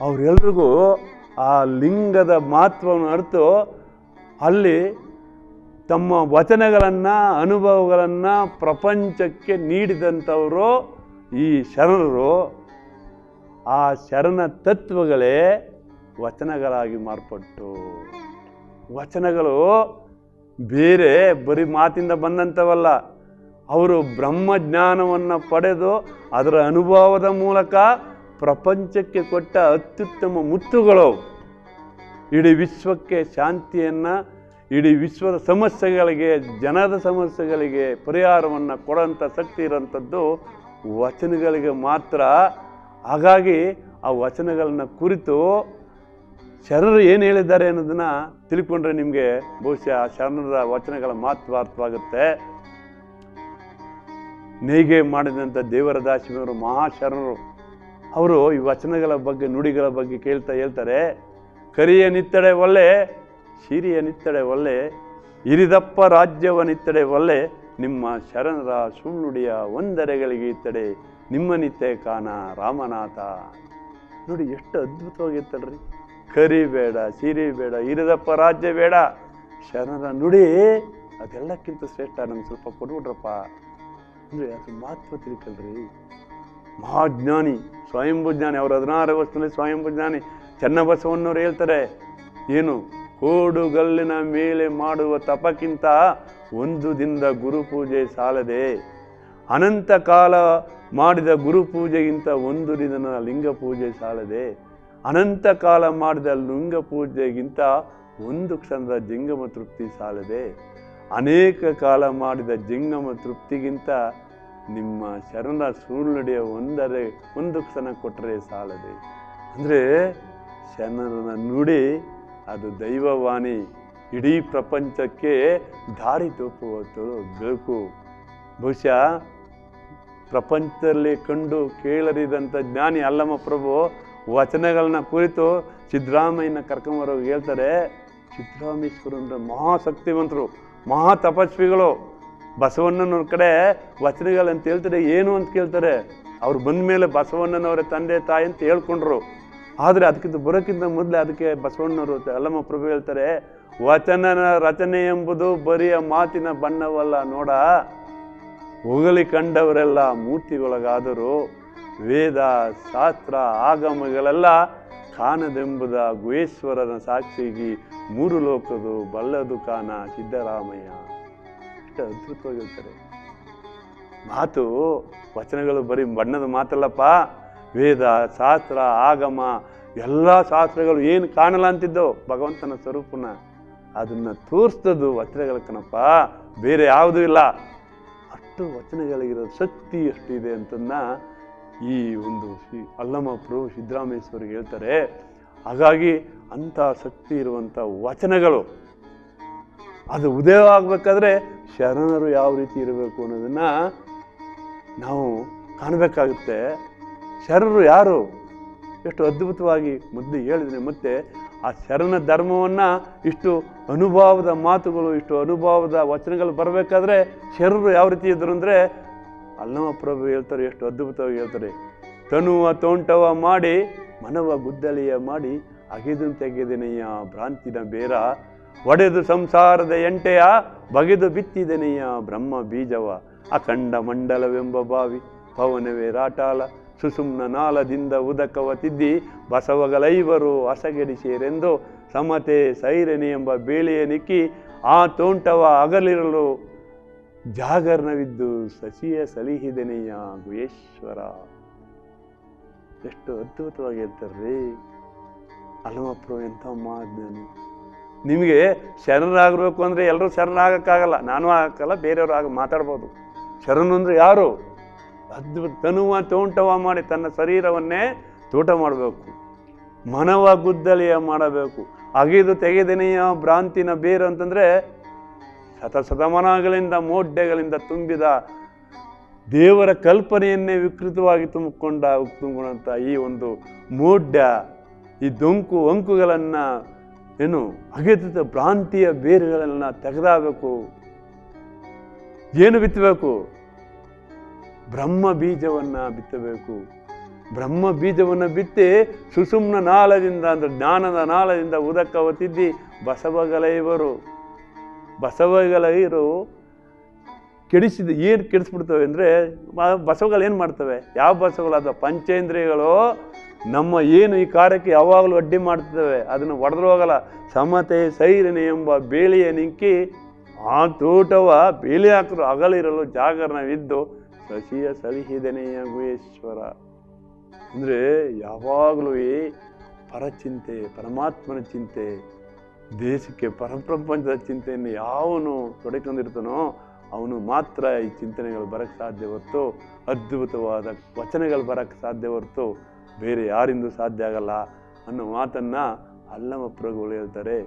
ಅವರೆಲ್ರಿಗೂ ಆ ಲಿಂಗದ ಮಹತ್ವವನ್ನು ಅರಿತು ಅಲ್ಲಿ ತಮ್ಮ ವಚನಗಳನ್ನು, ಅನುಭವಗಳನ್ನು ಪ್ರಪಂಚಕ್ಕೆ ನೀಡಿದಂಥವರು ಈ ಶರಣರು. ಆ ಶರಣ ತತ್ವಗಳೇ ವಚನಗಳಾಗಿ ಮಾರ್ಪಟ್ಟು. ವಚನಗಳು ಬೇರೆ, ಬರೀ ಮಾತಿಂದ ಬಂದಂಥವಲ್ಲ. ಅವರು ಬ್ರಹ್ಮಜ್ಞಾನವನ್ನು ಪಡೆದು ಅದರ ಅನುಭವದ ಮೂಲಕ ಪ್ರಪಂಚಕ್ಕೆ ಕೊಟ್ಟ ಅತ್ಯುತ್ತಮ ಮುತ್ತುಗಳು. ಇಡೀ ವಿಶ್ವಕ್ಕೆ ಶಾಂತಿಯನ್ನು ಇಡೀ ವಿಶ್ವದ ಸಮಸ್ಯೆಗಳಿಗೆ, ಜನರ ಸಮಸ್ಯೆಗಳಿಗೆ ಪರಿಹಾರವನ್ನು ಕೊಡೋಂಥ ಶಕ್ತಿ ಇರೋಂಥದ್ದು ವಚನಗಳಿಗೆ ಮಾತ್ರ. ಹಾಗಾಗಿ ಆ ವಚನಗಳನ್ನ ಕುರಿತು ಶರಣರು ಏನು ಹೇಳಿದ್ದಾರೆ ಅನ್ನೋದನ್ನು ತಿಳ್ಕೊಂಡ್ರೆ ನಿಮಗೆ ಬಹುಶಃ ಶರಣರ ವಚನಗಳ ಮಹತ್ವ ಅರ್ಥವಾಗುತ್ತೆ. ನೇಯ್ಗೆ ಮಾಡಿದಂಥ ದೇವರ ದಾಸಿಯವರು ಮಹಾಶರಣರು ಅವರು ಈ ವಚನಗಳ ಬಗ್ಗೆ ನುಡಿಗಳ ಬಗ್ಗೆ ಕೇಳ್ತಾ ಹೇಳ್ತಾರೆ. ಕರಿಯ ನಿತ್ತಡೆ ಒಳ್ಳೆ ಸಿರಿಯ ನಿತ್ತಡೆ ಒಳ್ಳೆ ಇರಿದಪ್ಪ ರಾಜ್ಯವ ನಿತ್ತಡೆ ಒಲ್ಲೆ, ನಿಮ್ಮ ಶರಣರ ಸುಳ್ಳುಡಿಯ ಒಂದರೆಗಳಿಗೆ ಇತ್ತಡೆ ನಿಮ್ಮ ನಿತ್ಯ ಕಾನ ರಾಮನಾಥ. ನೋಡಿ ಎಷ್ಟು ಅದ್ಭುತವಾಗಿತ್ತಲ್ರಿ. ಕರಿ ಬೇಡ ಸಿರಿ ಬೇಡ ಇರಿದಪ್ಪ ರಾಜ್ಯ ಬೇಡ, ಶರಣರ ನುಡಿ, ಅದೆಲ್ಲಕ್ಕಿಂತ ಶ್ರೇಷ್ಠ ನಮ್ಗೆ ಸ್ವಲ್ಪ ಕೊಟ್ಬಿಟ್ರಪ್ಪ ಅಂದರೆ ಅದು ಮಹತ್ವ ತಿಳ್ಕಲ್ರಿ. ಮಹಾಜ್ಞಾನಿ, ಸ್ವಯಂಭು ಜ್ಞಾನಿ, ಅವ್ರ ಹದಿನಾರು ವರ್ಷದಲ್ಲಿ ಸ್ವಯಂಭು ಜ್ಞಾನಿ, ಚನ್ನಬಸವಣ್ಣವ್ರು ಹೇಳ್ತಾರೆ, ಏನು ಕೋಡುಗಲ್ಲಿನ ಮೇಲೆ ಮಾಡುವ ತಪಕ್ಕಿಂತ ಒಂದು ದಿನದ ಗುರುಪೂಜೆ ಸಾಲದೆ. ಅನಂತ ಕಾಲ ಮಾಡಿದ ಗುರುಪೂಜೆಗಿಂತ ಒಂದು ದಿನ ಲಿಂಗ ಪೂಜೆ ಸಾಲದೆ. ಅನಂತ ಕಾಲ ಮಾಡಿದ ಲಿಂಗ ಪೂಜೆಗಿಂತ ಒಂದು ಕ್ಷಣದ ಜಿಂಗಮ ತೃಪ್ತಿ ಸಾಲದೆ. ಅನೇಕ ಕಾಲ ಮಾಡಿದ ಜಂಗಮ ತೃಪ್ತಿಗಿಂತ ನಿಮ್ಮ ಶರಣ ಸುಳ್ಳುಡಿಯ ಒಂದರೆ, ಒಂದು ಕ್ಷಣ ಕೊಟ್ಟರೆ ಸಾಲದೆ. ಅಂದರೆ ಶರಣನ ನುಡಿ ಅದು ದೈವವಾಣಿ. ಇಡೀ ಪ್ರಪಂಚಕ್ಕೆ ದಾರಿ ತೋಪುವತ್ತು ಬೇಕು. ಬಹುಶಃ ಪ್ರಪಂಚದಲ್ಲಿ ಕಂಡು ಕೇಳರಿದಂಥ ಜ್ಞಾನಿ ಅಲ್ಲಮ್ಮ ಪ್ರಭು ವಚನಗಳನ್ನ ಕುರಿತು ಸಿದ್ದರಾಮಯ್ಯನ ಕರ್ಕೊಂಬರೋಗಿ ಹೇಳ್ತಾರೆ ಸಿದ್ದರಾಮೇಶ್ವರ ಅಂದರೆ ಮಹಾಶಕ್ತಿವಂತರು ಮಹಾ ತಪಸ್ವಿಗಳು ಬಸವಣ್ಣನವ್ರ ಕಡೆ ವಚನಗಳಂತ ಹೇಳ್ತಾರೆ, ಏನು ಅಂತ ಕೇಳ್ತಾರೆ. ಅವ್ರು ಬಂದ ಮೇಲೆ ಬಸವಣ್ಣನವರ ತಂದೆ ತಾಯಿ ಅಂತ ಹೇಳ್ಕೊಂಡ್ರು. ಆದರೆ ಅದಕ್ಕಿಂತ ಬರೋಕ್ಕಿಂತ ಮೊದಲೇ ಅದಕ್ಕೆ ಬಸವಣ್ಣವರು ಅಲ್ಲಮ್ಮ ಪ್ರಭು ಹೇಳ್ತಾರೆ ವಚನನ ರಚನೆ ಎಂಬುದು ಬರಿಯ ಮಾತಿನ ಬಣ್ಣವಲ್ಲ, ನೋಡ. ಹೊಗಲಿ ಕಂಡವರೆಲ್ಲ ಮೂರ್ತಿಗೊಳಗಾದರು. ವೇದ, ಶಾಸ್ತ್ರ, ಆಗಮಗಳೆಲ್ಲ ಕಾನದೆಂಬುದ ಗುಹೇಶ್ವರನ ಸಾಕ್ಷಿಗಿ ಮೂರು ಲೋಕದು ಬಲ್ಲದು ಕಾನ ಸಿದ್ದರಾಮಯ್ಯ. ಎಷ್ಟು ಅದ್ಭುತವಾಗಿರ್ತಾರೆ ಮಾತು, ವಚನಗಳು ಬರೀ ಬಣ್ಣದ ಮಾತಲ್ಲಪ್ಪ. ವೇದ, ಶಾಸ್ತ್ರ, ಆಗಮ, ಎಲ್ಲ ಶಾಸ್ತ್ರಗಳು ಏನು ಕಾಣಲ್ಲ ಅಂತಿದ್ದೋ ಭಗವಂತನ ಸ್ವರೂಪನ ಅದನ್ನ ತೋರಿಸ್ತದ್ದು ವಚನಗಳ ಕಣಪ್ಪ. ಬೇರೆ ಯಾವುದೂ ಇಲ್ಲ. ಅಷ್ಟು ವಚನಗಳಿಗಿರೋ ಶಕ್ತಿ ಅಷ್ಟಿದೆ ಅಂತನ್ನ ಈ ಒಂದು ಶ್ರೀ ಅಲ್ಲಮ ಪ್ರಭು ಸಿದ್ದರಾಮೇಶ್ವರಿಗೆ ಹೇಳ್ತಾರೆ. ಹಾಗಾಗಿ ಅಂಥ ಶಕ್ತಿ ಇರುವಂಥ ವಚನಗಳು, ಅದು ಉದಯ ಆಗಬೇಕಾದ್ರೆ ಶರಣರು ಯಾವ ರೀತಿ ಇರಬೇಕು ಅನ್ನೋದನ್ನು ನಾವು ಕಾಣಬೇಕಾಗುತ್ತೆ. ಶರಣರು ಯಾರು? ಎಷ್ಟು ಅದ್ಭುತವಾಗಿ ಮುದ್ದೆ ಹೇಳಿದ್ರೆ ಮತ್ತೆ ಆ ಶರಣ ಧರ್ಮವನ್ನು ಇಷ್ಟು ಅನುಭವದ ಮಾತುಗಳು, ಇಷ್ಟು ಅನುಭವದ ವಚನಗಳು ಬರಬೇಕಾದ್ರೆ ಶರರು ಯಾವ ರೀತಿ ಇದ್ರು ಅಂದರೆ ಅಲ್ಲಮ ಪ್ರಭು ಹೇಳ್ತಾರೆ, ಎಷ್ಟು ಅದ್ಭುತವಾಗಿ ಹೇಳ್ತಾರೆ. ತನುವ ತೋಂಟವ ಮಾಡಿ, ಮನವ ಗುದ್ದಲಿಯ ಮಾಡಿ, ಅಗೆದು ತೆಗೆದನೆಯ ಭ್ರಾಂತಿನ ಬೇರ. ಒಡೆದು ಸಂಸಾರದ ಎಂಟೆಯ, ಬಗೆದು ಬಿತ್ತಿದನೆಯ ಬ್ರಹ್ಮ ಬೀಜವ. ಅಖಂಡ ಮಂಡಲವೆಂಬ ಬಾವಿ, ಪವನವೇ ರಾಟಾಲ ಸುಸುಮ್ನ ನಾಲದಿಂದ ಉದಕವ ತಿದ್ದಿ ಬಸವಗಳೈವರು ಅಸಗೆಡಿಸಿರೆಂದು ಸಮತೆ ಸೈರಣಿ ಎಂಬ ಬೇಳೆಯ ನಿಕ್ಕಿ ಆ ತೋಂಟವ ಅಗಲಿರಲು ಜಾಗರಣವಿದ್ದು ಸಸಿಯ ಸಲಿಹಿದನೆಯ ಗುಹೇಶ್ವರ. ಎಷ್ಟು ಅದ್ಭುತವಾಗಿ ಹೇಳ್ತಾರ್ರಿ ಅಲಮಪ್ರು ಎಂಥ ಮಾಜ್ಞಾನಿ ನಿಮಗೆ ಶರಣರಾಗಬೇಕು ಅಂದರೆ ಎಲ್ಲರೂ ಶರಣರಾಗಕ್ಕಾಗಲ್ಲ. ನಾನು ಆಗಕ್ಕಲ್ಲ, ಬೇರೆಯವರು ಆಗ ಮಾತಾಡ್ಬೋದು. ಶರಣು ಅಂದರೆ ಯಾರು? ಅದ್ಭುತ ತನುವ ತೋಂಟವ ಮಾಡಿ ತನ್ನ ಶರೀರವನ್ನೇ ತೋಟ ಮಾಡಬೇಕು. ಮನವ ಗುದ್ದಲಿಯ ಮಾಡಬೇಕು. ಅಗಿದು ತೆಗೆದನೆಯ ಭ್ರಾಂತಿನ ಬೇರು ಅಂತಂದರೆ ಶತ ಶತಮಾನಗಳಿಂದ ತುಂಬಿದ ದೇವರ ಕಲ್ಪನೆಯನ್ನೇ ವಿಕೃತವಾಗಿ ತುಂಬಿಕೊಂಡ ತುಂಬಿಕೊಂಡಂಥ ಈ ಒಂದು ಮೋಡ್ಯ ಈ ದೊಂಕು ಅಂಕುಗಳನ್ನು ಏನು ಅಗೆದ ಭ್ರಾಂತಿಯ ಬೇರುಗಳನ್ನು ತೆಗೆದಾಗಬೇಕು. ಏನು ಬಿತ್ತಬೇಕು? ಬ್ರಹ್ಮ ಬೀಜವನ್ನು ಬಿತ್ತಬೇಕು. ಬ್ರಹ್ಮ ಬೀಜವನ್ನು ಬಿತ್ತಿ ಸುಸುಮ್ನ ನಾಳದಿಂದ ಅಂದ್ರೆ ಜ್ಞಾನದ ನಾಳದಿಂದ ಉದಕ್ಕ ತಿದ್ದಿ ಬಸವಗಲೈವರು. ಬಸವಗಲೈರು ಕೆಡಿಸಿದ ಏನು ಕೆಡಿಸ್ಬಿಡ್ತವೆ ಅಂದರೆ ಬಸವಗಳು ಏನು ಮಾಡ್ತವೆ? ಯಾವ ಬಸವಗಳು? ಅದು ಪಂಚೇಂದ್ರಿಯಗಳು ನಮ್ಮ ಏನು ಈ ಕಾರ್ಯಕ್ಕೆ ಯಾವಾಗಲೂ ಅಡ್ಡಿ ಮಾಡ್ತವೆ. ಅದನ್ನು ಒಡೆದ್ರು ಹೋಗಲ್ಲ. ಸಮತೆ ಸೈರಣೆ ಎಂಬ ಬೇಲಿಯ ನಿಂಕಿ ಆ ತೋಟವ ಬೇಲಿ ಹಾಕರು ಹಗಲಿರಲು ಜಾಗರಣವಿದ್ದು ಶಶಿಯ ಸಲಹಿದನೆಯ ಗುಹೇಶ್ವರ. ಅಂದರೆ ಯಾವಾಗಲೂ ಪರ ಪರಚಿಂತೆ, ಪರಮಾತ್ಮನ ಚಿಂತೆ, ದೇಶಕ್ಕೆ ಪರಪ್ರಪಂಚದ ಚಿಂತೆಯನ್ನು ಯಾವನು ತೊಡಕೊಂಡಿರ್ತಾನೋ ಅವನು ಮಾತ್ರ ಈ ಚಿಂತನೆಗಳು ಬರಕ್ಕೆ ಸಾಧ್ಯ ಹೊರತು, ಅದ್ಭುತವಾದ ವಚನಗಳು ಬರಕ್ಕೆ ಸಾಧ್ಯ ಹೊರತು ಬೇರೆ ಯಾರಿಂದೂ ಸಾಧ್ಯ ಆಗಲ್ಲ ಅನ್ನೋ ಮಾತನ್ನು ಅಲ್ಲಮ ಪ್ರಭುಗಳು ಹೇಳ್ತಾರೆ.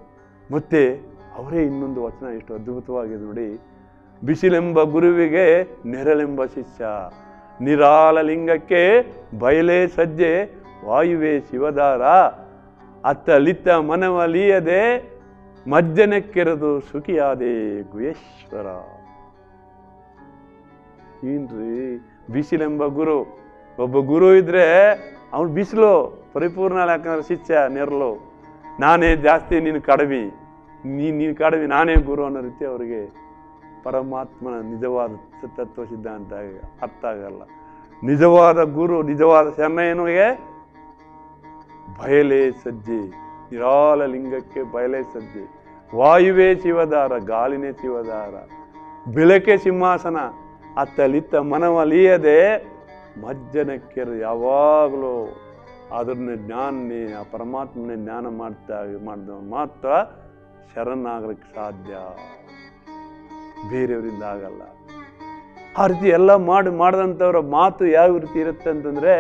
ಮತ್ತೆ ಅವರೇ ಇನ್ನೊಂದು ವಚನ ಎಷ್ಟು ಅದ್ಭುತವಾಗಿದೆ ನೋಡಿ ಬಿಸಿಲೆಂಬ ಗುರುವಿಗೆ ನೆರಳೆಂಬ ಶಿಷ್ಯ. ನಿರಾಳ ಲಿಂಗಕ್ಕೆ ಬಯಲೇ ಸಜ್ಜೆ, ವಾಯುವೆ ಶಿವದಾರ. ಅತ್ತಲಿತ್ತ ಮನವಲಿಯದೆ ಮಜ್ಜನಕ್ಕೆರೆದು ಸುಖಿಯಾದೆ ಗುಹೇಶ್ವರ ಏನ್ರಿ? ಬಿಸಿಲೆಂಬ ಗುರು. ಒಬ್ಬ ಗುರು ಇದ್ರೆ ಅವನು ಬಿಸಿಲು, ಪರಿಪೂರ್ಣ ಯಾಕಂದ್ರೆ ಶಿಷ್ಯ, ನೆರಳು. ನಾನೇ ಜಾಸ್ತಿ ನೀನು ಕಡಿಮೆ ನೀನು ನೀನು ಕಡಿಮೆ ನಾನೇ ಗುರು ಅನ್ನೋ ರೀತಿ ಅವರಿಗೆ ಪರಮಾತ್ಮನ ನಿಜವಾದ ತತ್ವ ಸಿದ್ಧಾಂತ ಅರ್ಥ ಆಗಲ್ಲ. ನಿಜವಾದ ಗುರು, ನಿಜವಾದ ಶರಣಯ್ಯನಿಗೆ ಬಯಲೇ ಸಜ್ಜೆ ನಿರಾಲ ಲಿಂಗಕ್ಕೆ ಬಯಲೇ ಸಜ್ಜೆ. ವಾಯುವೇ ಶಿವದಾರ, ಗಾಳಿನೇ ಶಿವದಾರ. ಬೆಳಕೆ ಸಿಂಹಾಸನ, ಅತ್ತಲಿತ್ತ ಮನವಲಿಯದೆ ಮಜ್ಜನಕ್ಕೆ ಯಾವಾಗಲೂ ಅದನ್ನ ಜ್ಞಾನನೇ, ಆ ಪರಮಾತ್ಮನೇ ಜ್ಞಾನ ಮಾಡ್ತಾ, ಮಾಡಿದವನು ಮಾತ್ರ ಶರಣಾಗಲಿಕ್ಕೆ ಸಾಧ್ಯ. ಬೇರೆಯವರಿಂದ ಆಗಲ್ಲ. ಆ ರೀತಿ ಎಲ್ಲ ಮಾಡಿ ಮಾಡಿದಂಥವ್ರ ಮಾತು ಯಾವ ರೀತಿ ಇರುತ್ತೆ ಅಂತಂದರೆ,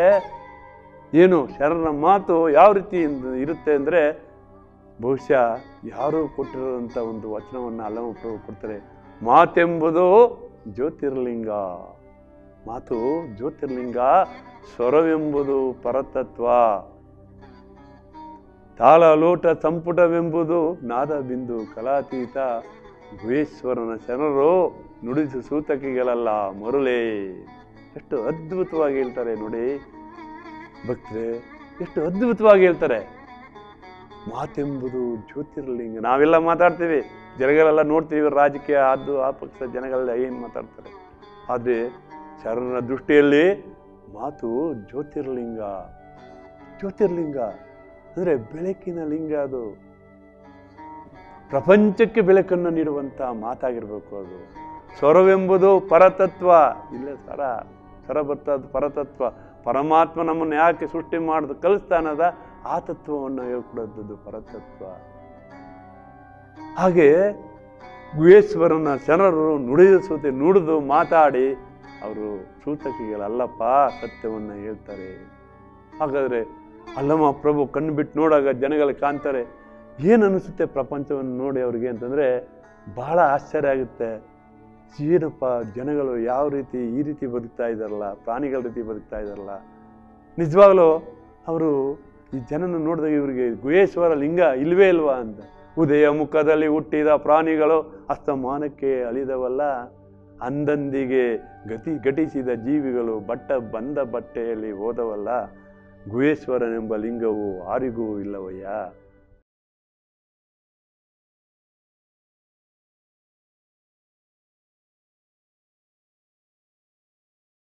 ಏನು ಶರಣರ ಮಾತು ಯಾವ ರೀತಿ ಇರುತ್ತೆ ಅಂದರೆ, ಬಹುಶಃ ಯಾರು ಕೊಟ್ಟಿರೋಂಥ ಒಂದು ವಚನವನ್ನು ಅಲ್ಲಮ ಪ್ರಭು ಕೊಡ್ತಾರೆ. ಮಾತೆಂಬುದು ಜ್ಯೋತಿರ್ಲಿಂಗ. ಮಾತು ಜ್ಯೋತಿರ್ಲಿಂಗ, ಸ್ವರವೆಂಬುದು ಪರತತ್ವ. ತಾಳ ಲೋಟ ಸಂಪುಟವೆಂಬುದು ನಾದ ಬಿಂದು ಕಲಾತೀತ. ಗುಹೇಶ್ವರನ ಶರಣರು ನುಡಿಸು ಸೂತಕಿಗಳಲ್ಲ ಮರುಳೆ. ಎಷ್ಟು ಅದ್ಭುತವಾಗಿ ಹೇಳ್ತಾರೆ ನೋಡಿ. ಭಕ್ತರೆ, ಎಷ್ಟು ಅದ್ಭುತವಾಗಿ ಹೇಳ್ತಾರೆ. ಮಾತೆಂಬುದು ಜ್ಯೋತಿರ್ಲಿಂಗ. ನಾವೆಲ್ಲ ಮಾತಾಡ್ತೀವಿ. ಜನಗಳೆಲ್ಲ ನೋಡ್ತೀವಿ ರಾಜಕೀಯ, ಅದು, ಆ ಪಕ್ಷ ಜನಗಳೆಲ್ಲ ಏನು ಮಾತಾಡ್ತಾರೆ. ಆದರೆ ಶರಣರ ದೃಷ್ಟಿಯಲ್ಲಿ ಮಾತು ಜ್ಯೋತಿರ್ಲಿಂಗ. ಜ್ಯೋತಿರ್ಲಿಂಗ ಅಂದರೆ ಬೆಳಕಿನ ಲಿಂಗ ಅದು. ಪ್ರಪಂಚಕ್ಕೆ ಬೆಳಕನ್ನು ನೀಡುವಂಥ ಮಾತಾಗಿರ್ಬೇಕು ಅದು. ಸ್ವರವೆಂಬುದು ಪರತತ್ವ. ಇಲ್ಲೇ ಸ್ವರ ಸ್ವರ ಬರ್ತದ್ದು ಪರತತ್ವ. ಪರಮಾತ್ಮ ನಮ್ಮನ್ನು ಯಾಕೆ ಸೃಷ್ಟಿ ಮಾಡೋದು ಕಲಿಸ್ತಾನದ? ಆ ತತ್ವವನ್ನು ಹೇಳ್ಕೊಡೋದು ಪರತತ್ವ. ಹಾಗೆ ಗುಹೇಶ್ವರನ ಜನರು ನುಡಿದ ಸೂತೆ ನುಡಿದು ಮಾತಾಡಿ, ಅವರು ಸೂತಕಿಗಳಲ್ಲಪ್ಪ, ಸತ್ಯವನ್ನು ಹೇಳ್ತಾರೆ. ಹಾಗಾದರೆ ಅಲ್ಲಮ್ಮ ಪ್ರಭು ಕಣ್ಣು ಬಿಟ್ಟು ನೋಡಾಗ ಜನಗಳು ಕಾಣ್ತಾರೆ ಏನು ಅನಿಸುತ್ತೆ ಪ್ರಪಂಚವನ್ನು ನೋಡಿ ಅವ್ರಿಗೆ ಅಂತಂದರೆ ಬಹಳ ಆಶ್ಚರ್ಯ ಆಗುತ್ತೆ. ಏನಪ್ಪ ಜನಗಳು ಯಾವ ರೀತಿ ಈ ರೀತಿ ಬದುಕ್ತಾ ಇದ್ದಾರಲ್ಲ, ಪ್ರಾಣಿಗಳ ರೀತಿ ಬದುಕ್ತಾ ಇದ್ದಾರಲ್ಲ. ನಿಜವಾಗ್ಲೂ ಅವರು ಈ ಜನನ ನೋಡಿದಾಗ ಇವರಿಗೆ ಗುಹೇಶ್ವರ ಲಿಂಗ ಇಲ್ವೇ ಇಲ್ವಾ ಅಂತ. ಉದಯ ಮುಖದಲ್ಲಿ ಹುಟ್ಟಿದ ಪ್ರಾಣಿಗಳು ಅಸ್ತಮಾನಕ್ಕೆ ಅಳಿದವಲ್ಲ. ಅಂದಂದಿಗೆ ಗತಿ ಘಟಿಸಿದ ಜೀವಿಗಳು ಬಟ್ಟ ಬಂದ ಬಟ್ಟೆಯಲ್ಲಿ ಹೋದವಲ್ಲ. ಗುಹೇಶ್ವರನೆಂಬ ಲಿಂಗವು ಆರಿಗೂ ಇಲ್ಲವಯ್ಯ.